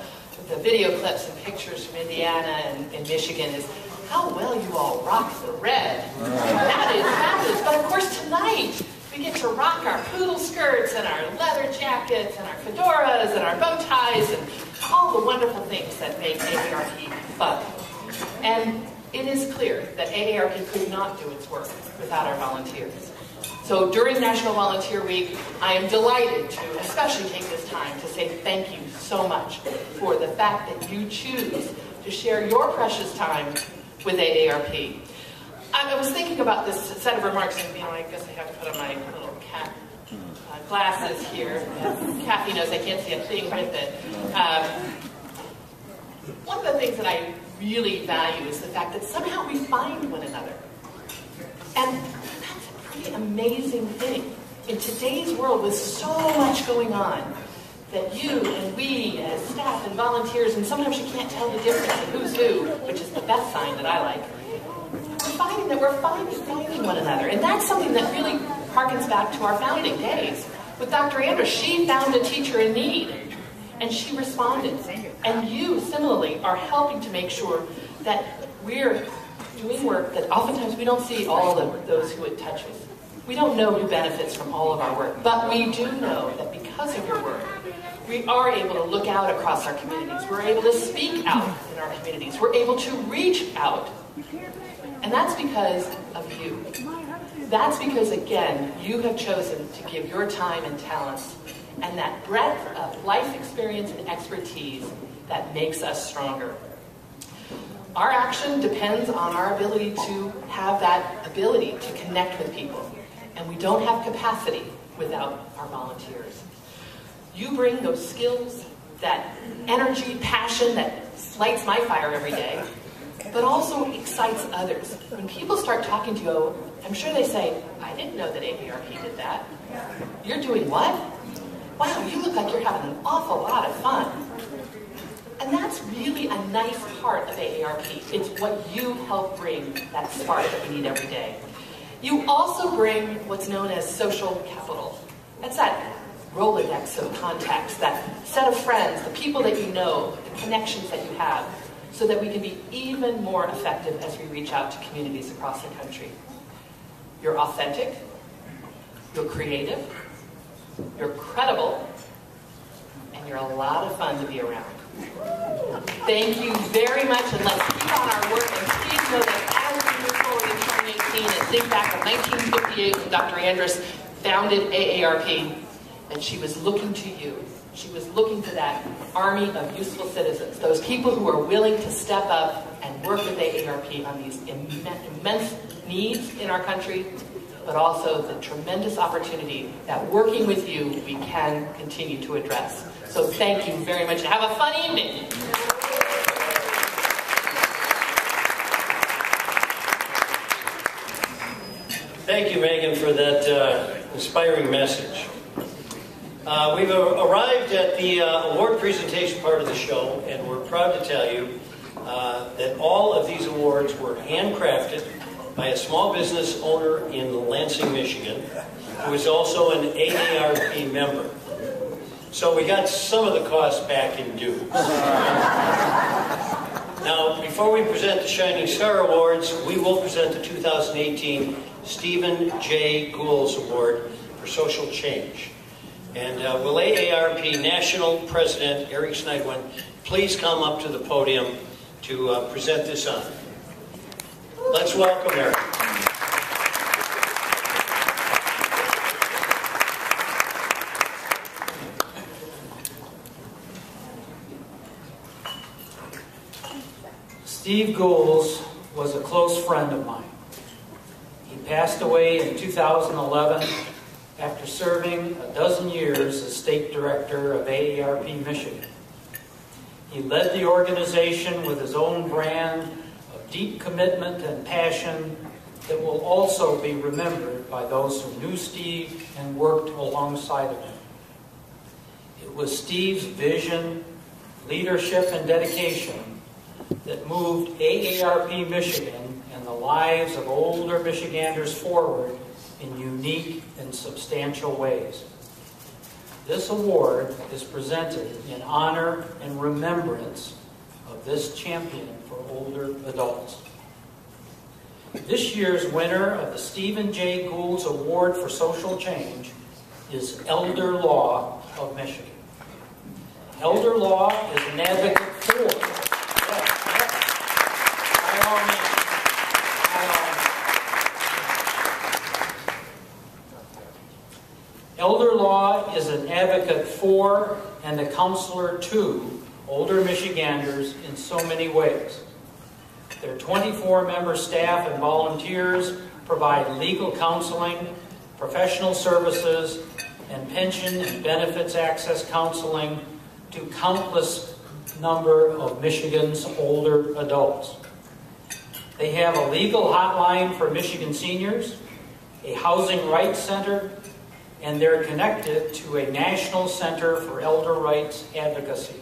the video clips and pictures from Indiana and, and Michigan is how well you all rock the red. That is fabulous. But of course tonight we get to rock our poodle skirts and our leather jackets and our fedoras and our bow ties and all the wonderful things that make AARP fun. And it is clear that AARP could not do its work without our volunteers. So during National Volunteer Week, I am delighted to especially take this time to say thank you so much for the fact that you choose to share your precious time with AARP. I was thinking about this set of remarks, and you know, I guess I have to put on my little cat uh, glasses here. Kathy knows I can't see a thing with it. Um, one of the things that I really value is the fact that somehow we find one another. And pretty amazing thing. In today's world with so much going on, that you and we as staff and volunteers, and sometimes you can't tell the difference in who's who, which is the best sign that I like, we're finding that we're finding, finding one another. And that's something that really harkens back to our founding days. With Dr. Andrus, she found a teacher in need and she responded. And you, similarly, are helping to make sure that we're doing work that oftentimes we don't see all of those who it touches. We don't know who benefits from all of our work, but we do know that because of your work, we are able to look out across our communities. We're able to speak out in our communities. We're able to reach out. And that's because of you. That's because, again, you have chosen to give your time and talents and that breadth of life experience and expertise that makes us stronger. Our action depends on our ability to have that ability to connect with people. And we don't have capacity without our volunteers. You bring those skills, that energy, passion that lights my fire every day, but also excites others. When people start talking to you, I'm sure they say, I didn't know that AARP did that. You're doing what? Wow, you look like you're having an awful lot of fun. And that's really a nice part of AARP. It's what you help bring, that spark that we need every day. You also bring what's known as social capital. That's that Rolodex of contacts, that set of friends, the people that you know, the connections that you have. so that we can be even more effective as we reach out to communities across the country. You're authentic, you're creative, you're credible, and you're a lot of fun to be around. Thank you very much, and let's keep on our work, and please know that as we move forward in 2018 and think back of 1958 when Dr. Andrus founded AARP, and she was looking to you. She was looking to that army of useful citizens, those people who are willing to step up and work with AARP on these immense needs in our country, but also the tremendous opportunity that working with you we can continue to address. So thank you very much. Have a fun evening. Thank you, Megan, for that uh, inspiring message. Uh, we've arrived at the uh, award presentation part of the show, and we're proud to tell you uh, that all of these awards were handcrafted by a small business owner in Lansing, Michigan, who is also an AARP member. So we got some of the cost back in dues. now, before we present the Shining Star Awards, we will present the 2018 Stephen J. Gools Award for Social Change. And uh, will AARP National President Eric Schneidewind please come up to the podium to uh, present this honor. Let's welcome Eric. Steve Gools was a close friend of mine. He passed away in 2011 after serving a dozen years as state director of AARP Michigan. He led the organization with his own brand deep commitment and passion that will also be remembered by those who knew Steve and worked alongside of him. It was Steve's vision, leadership, and dedication that moved AARP Michigan and the lives of older Michiganders forward in unique and substantial ways. This award is presented in honor and remembrance of this champion older adults. This year's winner of the Stephen J. Gools Award for Social Change is Elder Law of Michigan. Elder Law is an advocate for Elder law is an advocate for and a counselor to older Michiganders in so many ways. Their 24-member staff and volunteers provide legal counseling, professional services, and pension and benefits access counseling to countless number of Michigan's older adults. They have a legal hotline for Michigan seniors, a housing rights center, and they're connected to a National Center for Elder Rights Advocacy.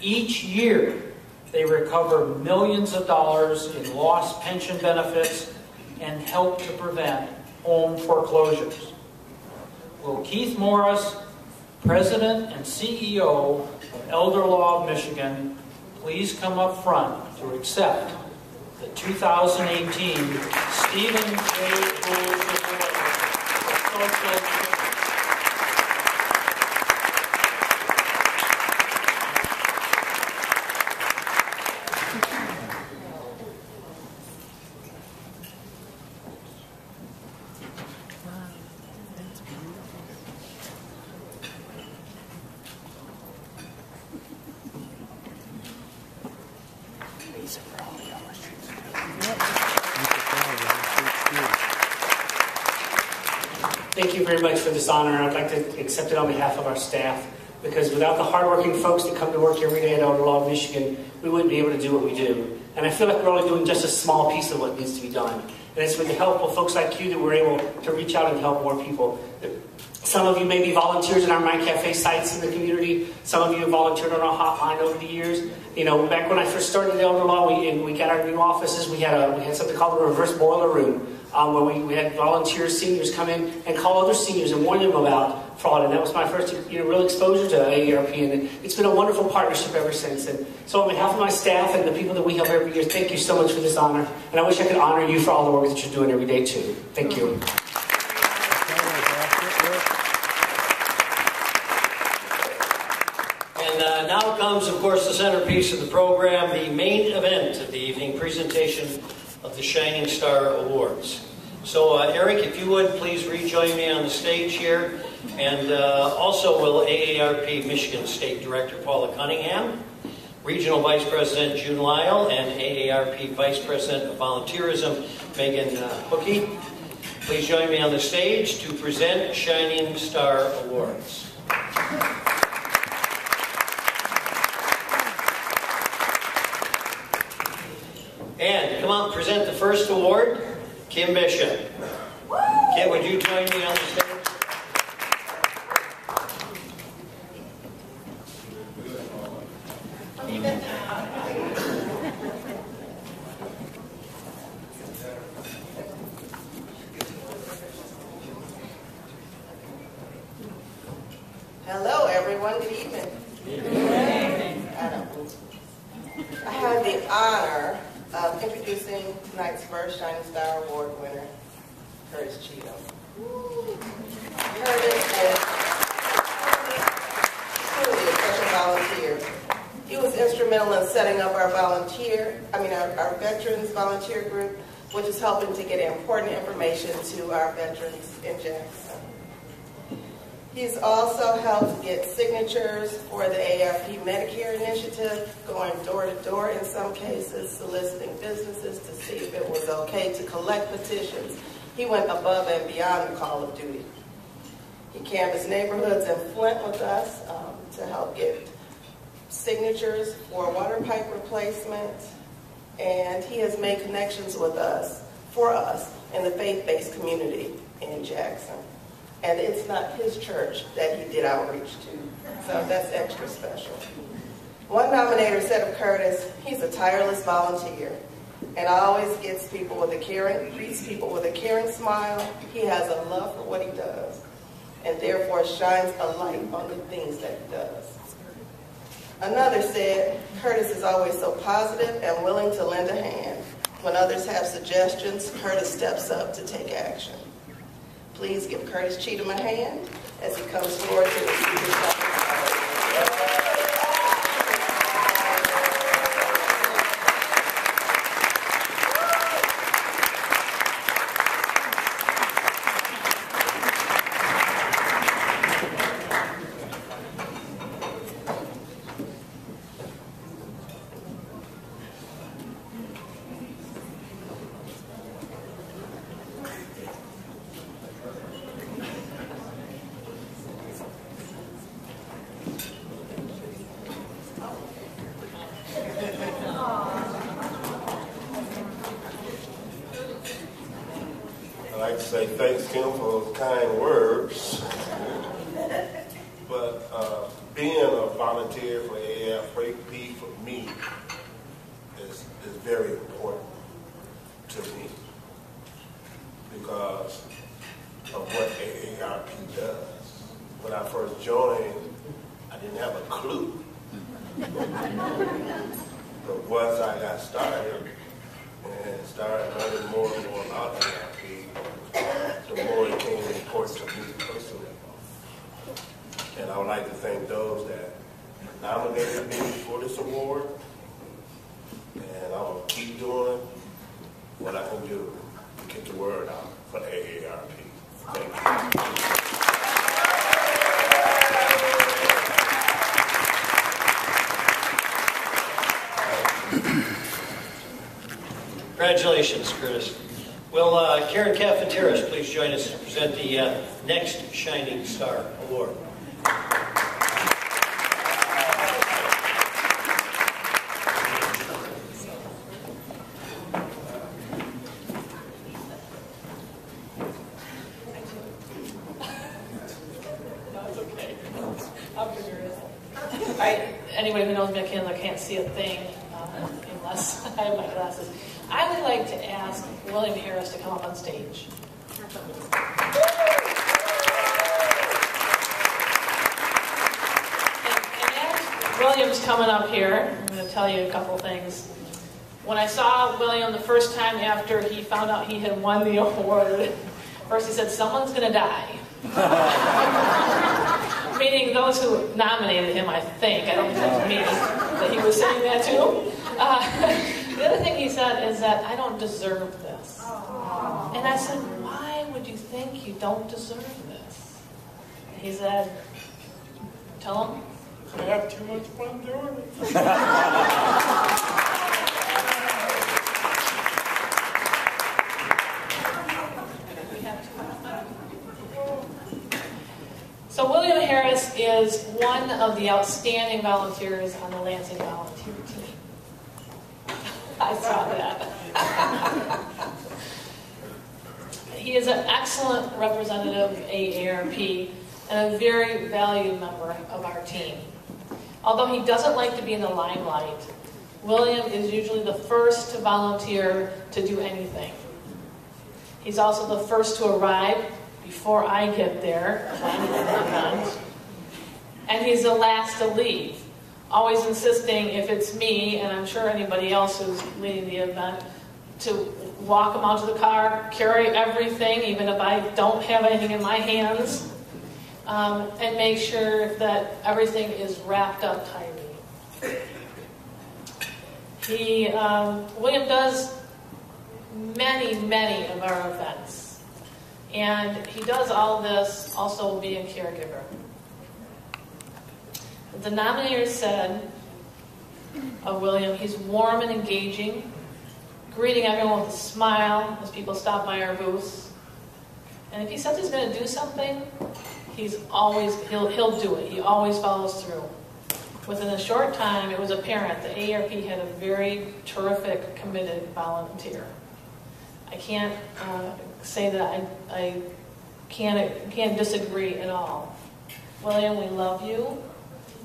Each year, they recover millions of dollars in lost pension benefits and help to prevent home foreclosures. Will Keith Morris, President and CEO of Elder Law of Michigan, please come up front to accept the 2018 Stephen J. Gools social very much for this honor, and I'd like to accept it on behalf of our staff, because without the hardworking folks that come to work every day at Law Michigan, we wouldn't be able to do what we do. And I feel like we're only doing just a small piece of what needs to be done. And it's with the help of folks like you that we're able to reach out and help more people. Some of you may be volunteers in our My Cafe sites in the community. Some of you have volunteered on our hotline over the years. You know, back when I first started Elder Law, we, and we got our new offices, we had, a, we had something called a reverse boiler room, um, where we, we had volunteers, seniors come in and call other seniors and warn them about fraud. And that was my first you know, real exposure to AARP. And it's been a wonderful partnership ever since. And so on behalf of my staff and the people that we help every year, thank you so much for this honor. And I wish I could honor you for all the work that you're doing every day, too. Thank you. And uh, now of course, the centerpiece of the program, the main event of the evening, presentation of the Shining Star Awards. So, uh, Eric, if you would, please rejoin me on the stage here. And uh, also will AARP Michigan State Director Paula Cunningham, Regional Vice President June Lyle, and AARP Vice President of Volunteerism Megan uh, Hookey. Please join me on the stage to present Shining Star Awards. And to come out and present the first award, Kim Bishop. Kim, would you join me on the stage? Hello, everyone. Good evening. I have the honor of introducing tonight's first Shining Star Award winner, Curtis Cheatham. Curtis is truly a special volunteer. He was instrumental in setting up our volunteer, I mean our, our veterans volunteer group, which is helping to get important information to our veterans in Jackson. He's also helped get signatures for the AARP Medicare initiative, going door to door in some cases, soliciting businesses to see if it was okay to collect petitions. He went above and beyond the call of duty. He canvassed neighborhoods in Flint with us um, to help get signatures for water pipe replacement, and he has made connections with us, for us, in the faith-based community in Jackson and it's not his church that he did outreach to. So that's extra special. One nominator said of Curtis, he's a tireless volunteer and always gets people with a caring, greets people with a caring smile. He has a love for what he does and therefore shines a light on the things that he does. Another said, Curtis is always so positive and willing to lend a hand. When others have suggestions, Curtis steps up to take action. Please give Curtis Cheatham a hand as he comes forward to receive his I'd like to say thanks, Kim, for those kind words. But uh, being a volunteer for AARP for me is, is very important to me because of what AARP does. When I first joined, I didn't have a clue. but once I got started and started learning more and more about AARP, the more it became important to me personally. And I would like to thank those that nominated me for this award. And I will keep doing what I can do to get the word out for the AARP. Thank you. Congratulations, Curtis. Will uh, Karen Cafeteris please join us to present the uh, next Shining Star Award? anybody who knows me, I can't, I can't see a thing uh, unless I have my glasses. I would like to ask William Harris to come up on stage. William's coming up here. I'm going to tell you a couple things. When I saw William the first time after he found out he had won the award, first he said, someone's going to die. meaning those who nominated him, I think. I don't think that's me that he was saying that to. Uh, the other thing he said is that I don't deserve this. And I said, why would you think you don't deserve this? He said, tell him. I have too much fun doing it. So William Harris is one of the outstanding volunteers on the Lansing volunteer team. I saw that. he is an excellent representative of AARP and a very valued member of our team. Although he doesn't like to be in the limelight, William is usually the first to volunteer to do anything. He's also the first to arrive before I get there, and he's the last to leave, always insisting if it's me, and I'm sure anybody else who's leading the event, to walk him out to the car, carry everything, even if I don't have anything in my hands, um, and make sure that everything is wrapped up tightly. He, um, William does many, many of our events. And he does all this also being a caregiver. The nominator said of William, he's warm and engaging, greeting everyone with a smile as people stop by our booths. And if he says he's going to do something, he's always, he'll, he'll do it. He always follows through. Within a short time, it was apparent that ARP had a very terrific, committed volunteer. I can't uh, say that I, I can't, can't disagree at all. William, we love you.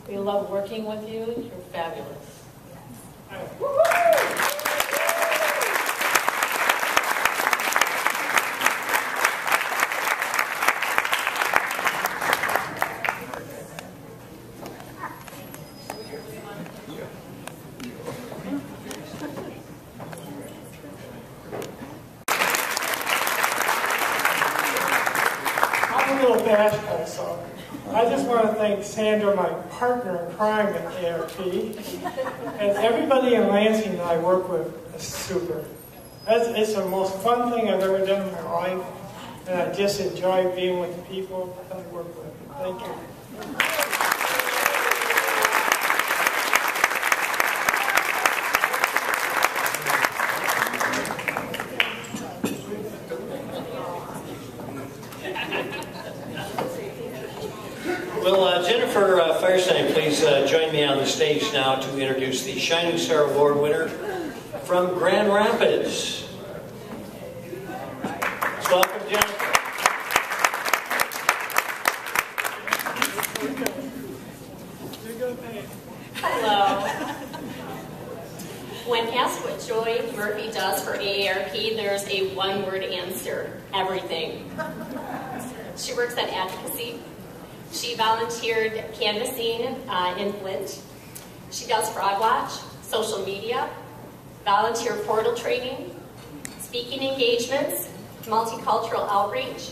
We love working with you. You're fabulous. Sandra, my partner in crime at ARP, and everybody in Lansing that I work with is super. That's, it's the most fun thing I've ever done in my life, and I just enjoy being with the people that I work with. Thank you. Please uh, join me on the stage now to introduce the Shining Star Award winner from Grand Rapids. welcome, Jennifer. Hello. When asked what Joy Murphy does for AARP, there's a one-word answer, everything. She works at advocacy she volunteered canvassing uh, in Flint. She does Fraud Watch, social media, volunteer portal training, speaking engagements, multicultural outreach.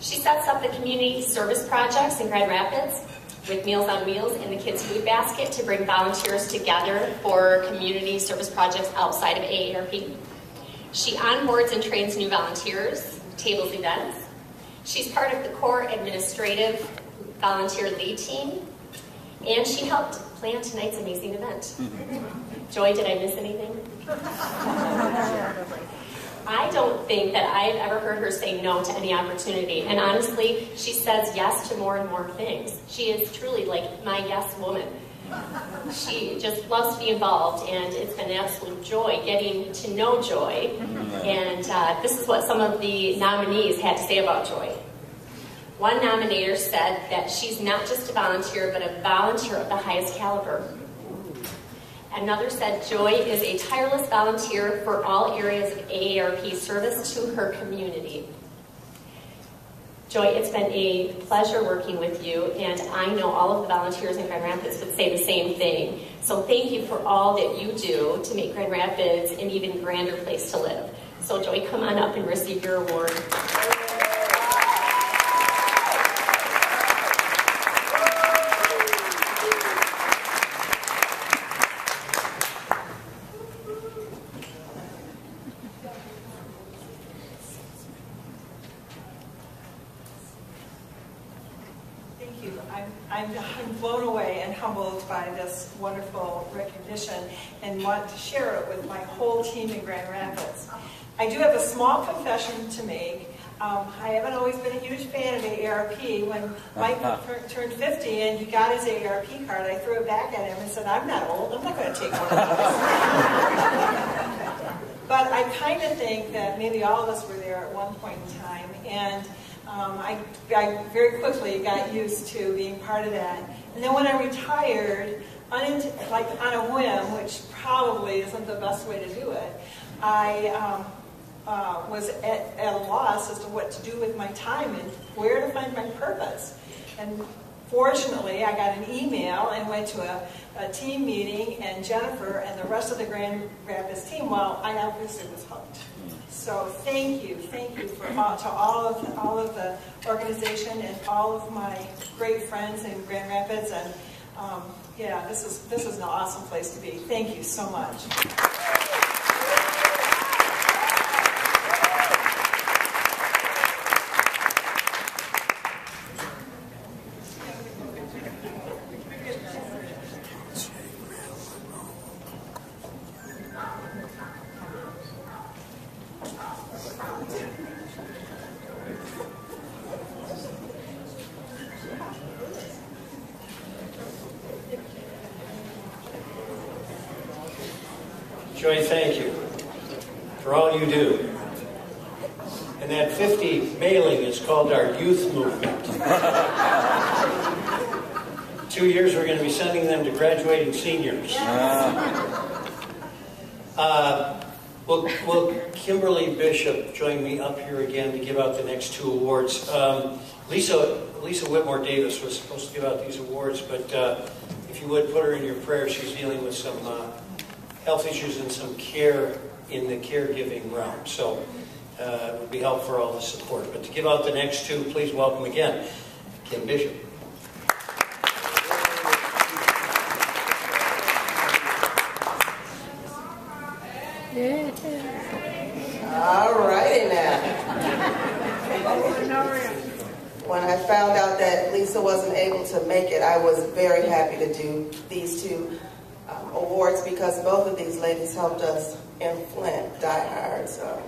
She sets up the community service projects in Grand Rapids with Meals on Wheels and the Kids Food Basket to bring volunteers together for community service projects outside of AARP. She onboards and trains new volunteers, tables events. She's part of the core administrative volunteer lead team, and she helped plan tonight's amazing event. Joy, did I miss anything? I don't think that I've ever heard her say no to any opportunity. And honestly, she says yes to more and more things. She is truly like my yes woman. She just loves to be involved, and it's been an absolute joy getting to know Joy. And uh, this is what some of the nominees had to say about Joy. One nominator said that she's not just a volunteer, but a volunteer of the highest caliber. Another said, Joy is a tireless volunteer for all areas of AARP service to her community. Joy, it's been a pleasure working with you, and I know all of the volunteers in Grand Rapids would say the same thing. So thank you for all that you do to make Grand Rapids an even grander place to live. So Joy, come on up and receive your award. Thank you. I'm, I'm, I'm blown away and humbled by this wonderful recognition and want to share it with my whole team in Grand Rapids. I do have a small confession to make. Um, I haven't always been a huge fan of AARP. When Mike tur- turned 50 and he got his AARP card, I threw it back at him and said, I'm not old. I'm not going to take one of those. but I kind of think that maybe all of us were there at one point in time. And um, I, I very quickly got used to being part of that. And then when I retired, unint- like on a whim, which probably isn't the best way to do it, I um, uh, was at, at a loss as to what to do with my time and where to find my purpose. And fortunately, I got an email and went to a, a team meeting, and Jennifer and the rest of the Grand Rapids team, well, I obviously was hooked. So thank you, thank you for all, to all of all of the organization and all of my great friends in Grand Rapids. And um, yeah, this is this is an awesome place to be. Thank you so much. You do. And that 50 mailing is called our youth movement. Two years we're going to be sending them to graduating seniors. Uh, will, will Kimberly Bishop join me up here again to give out the next two awards? Um, Lisa, Lisa Whitmore Davis was supposed to give out these awards, but uh, if you would put her in your prayers, she's dealing with some uh, health issues and some care in the caregiving realm. So uh, it would be helpful for all the support. But to give out the next two, please welcome again Kim Bishop. All righty now. When I found out that Lisa wasn't able to make it, I was very happy to do these two um, awards because both of these ladies helped us in Flint die hard. So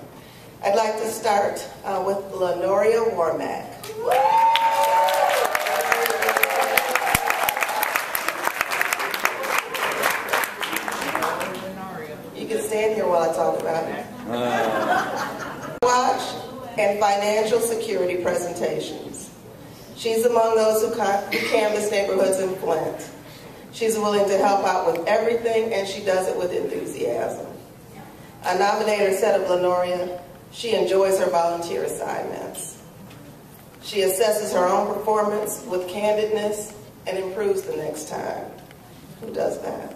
I'd like to start uh, with Lenoria Warmack. You can stand here while I talk about it. Watch and financial security presentations. She's among those who who canvass neighborhoods in Flint. She's willing to help out with everything, and she does it with enthusiasm. A nominator said of Lenoria, she enjoys her volunteer assignments. She assesses her own performance with candidness and improves the next time. Who does that?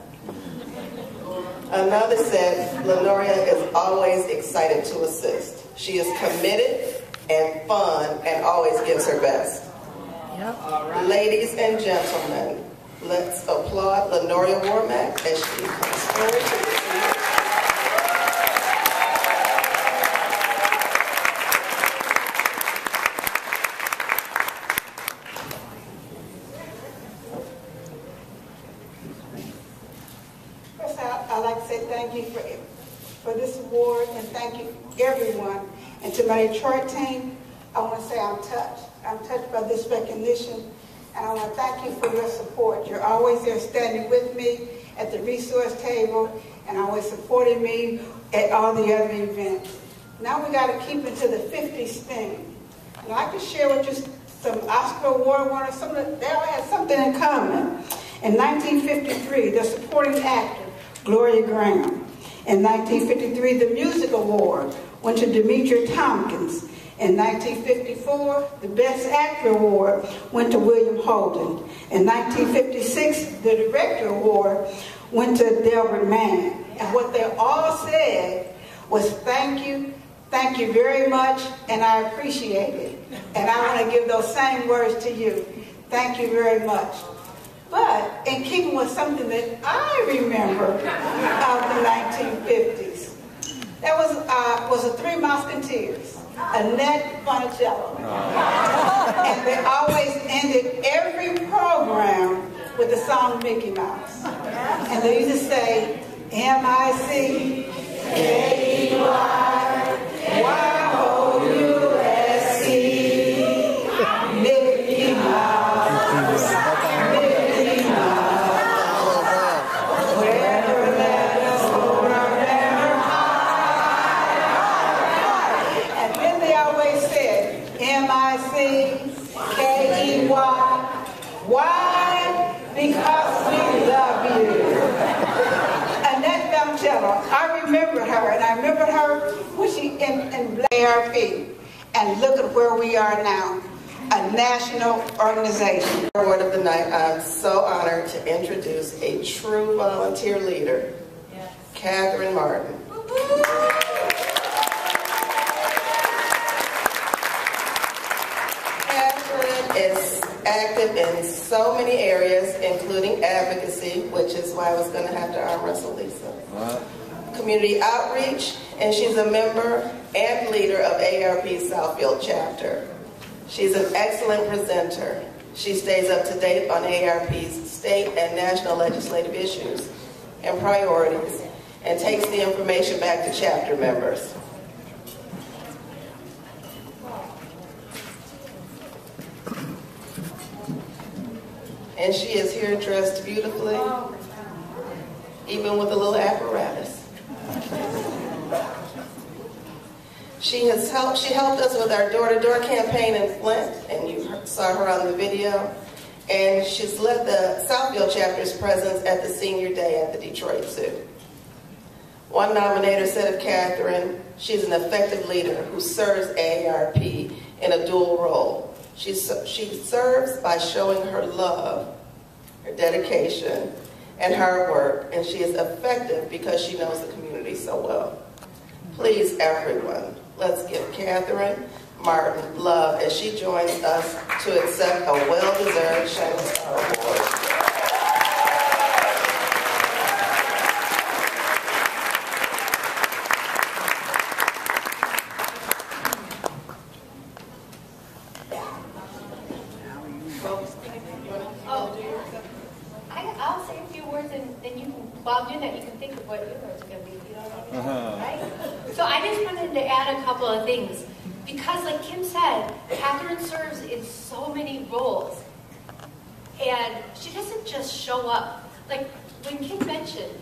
Another said, Lenoria is always excited to assist. She is committed and fun and always gives her best. Ladies and gentlemen, let's applaud Lenoria Warmack as she comes forward to receive First, I- I'd like to say thank you for, for this award and thank you everyone. And to my Detroit team, I want to say I'm touched. I'm touched by this recognition and I want to thank you for your support. You're always there standing with me at the resource table and always supporting me at all the other events. Now we got to keep it to the 50s thing. I'd like to share with you some Oscar Award winners. Some of the, they all had something in common. In 1953, the supporting actor Gloria Grahame. In 1953, the Music Award went to Demetria Tompkins. In 1954, the Best Actor Award went to William Holden. In 1956, the Director Award went to Delbert Mann. And what they all said was thank you, thank you very much, and I appreciate it. And I want to give those same words to you. Thank you very much. But in keeping with something that I remember of the 1950s, that was, uh, was the Three Musketeers, Annette Funicello. and they always ended every program with the song Mickey Mouse. And they used to say, M-I-C, K-E-Y, Y-O-U-S-E, Mickey Mouse, Mickey Mouse. Wherever let us go, wherever high. And then they always said, M-I-C-K-E-Y, why? Because we love you. Annette Funicello, I remember her, and I remember her when she in, in AARP. And look at where we are now, a national organization. Word of the night, I'm so honored to introduce a true volunteer leader, Catherine Martin. Catherine is active in so many areas, including advocacy, which is why I was going to have to arm wrestle Lisa. Community outreach, and she's a member and leader of AARP Southfield chapter. She's an excellent presenter. She stays up to date on AARP's state and national legislative issues and priorities and takes the information back to chapter members. And she is here dressed beautifully, even with a little apparatus. She has helped, she helped us with our door-to-door campaign in Flint, and you saw her on the video. And she's led the Southfield chapter's presence at the senior day at the Detroit Zoo. One nominator said of Catherine, she's an effective leader who serves AARP in a dual role. She, she serves by showing her love, her dedication, and hard work, and she is effective because she knows the community so well. Please, everyone, let's give Catherine Martin love as she joins us to accept a well-deserved Star Award. Oh, I, I'll say a few words and then you can, while I'm doing that, you can think of what your words are going to be. You know what I mean? Uh-huh. Right? So I just wanted to add a couple of things. Because like Kim said, Catherine serves in so many roles. And she doesn't just show up. Like when Kim mentioned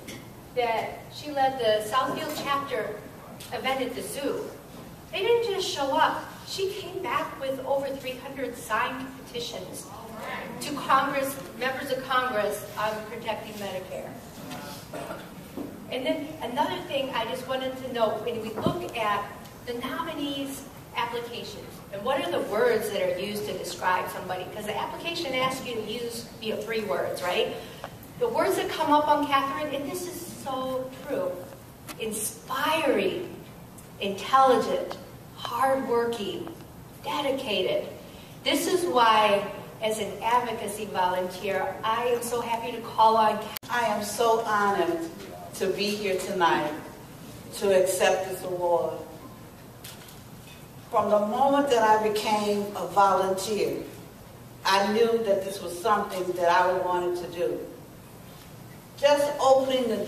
that she led the Southfield chapter event at the zoo, they didn't just show up. She came back with over 300 signed petitions to Congress, members of Congress on protecting Medicare. And then another thing I just wanted to note, when we look at the nominees' applications, and what are the words that are used to describe somebody? Because the application asks you to use you know, three words, right? The words that come up on Catherine, and this is so true, inspiring, intelligent, hardworking, dedicated. This is why, as an advocacy volunteer, I am so happy to call on. I am so honored to be here tonight to accept this award. From the moment that I became a volunteer, I knew that this was something that I wanted to do. Just opening the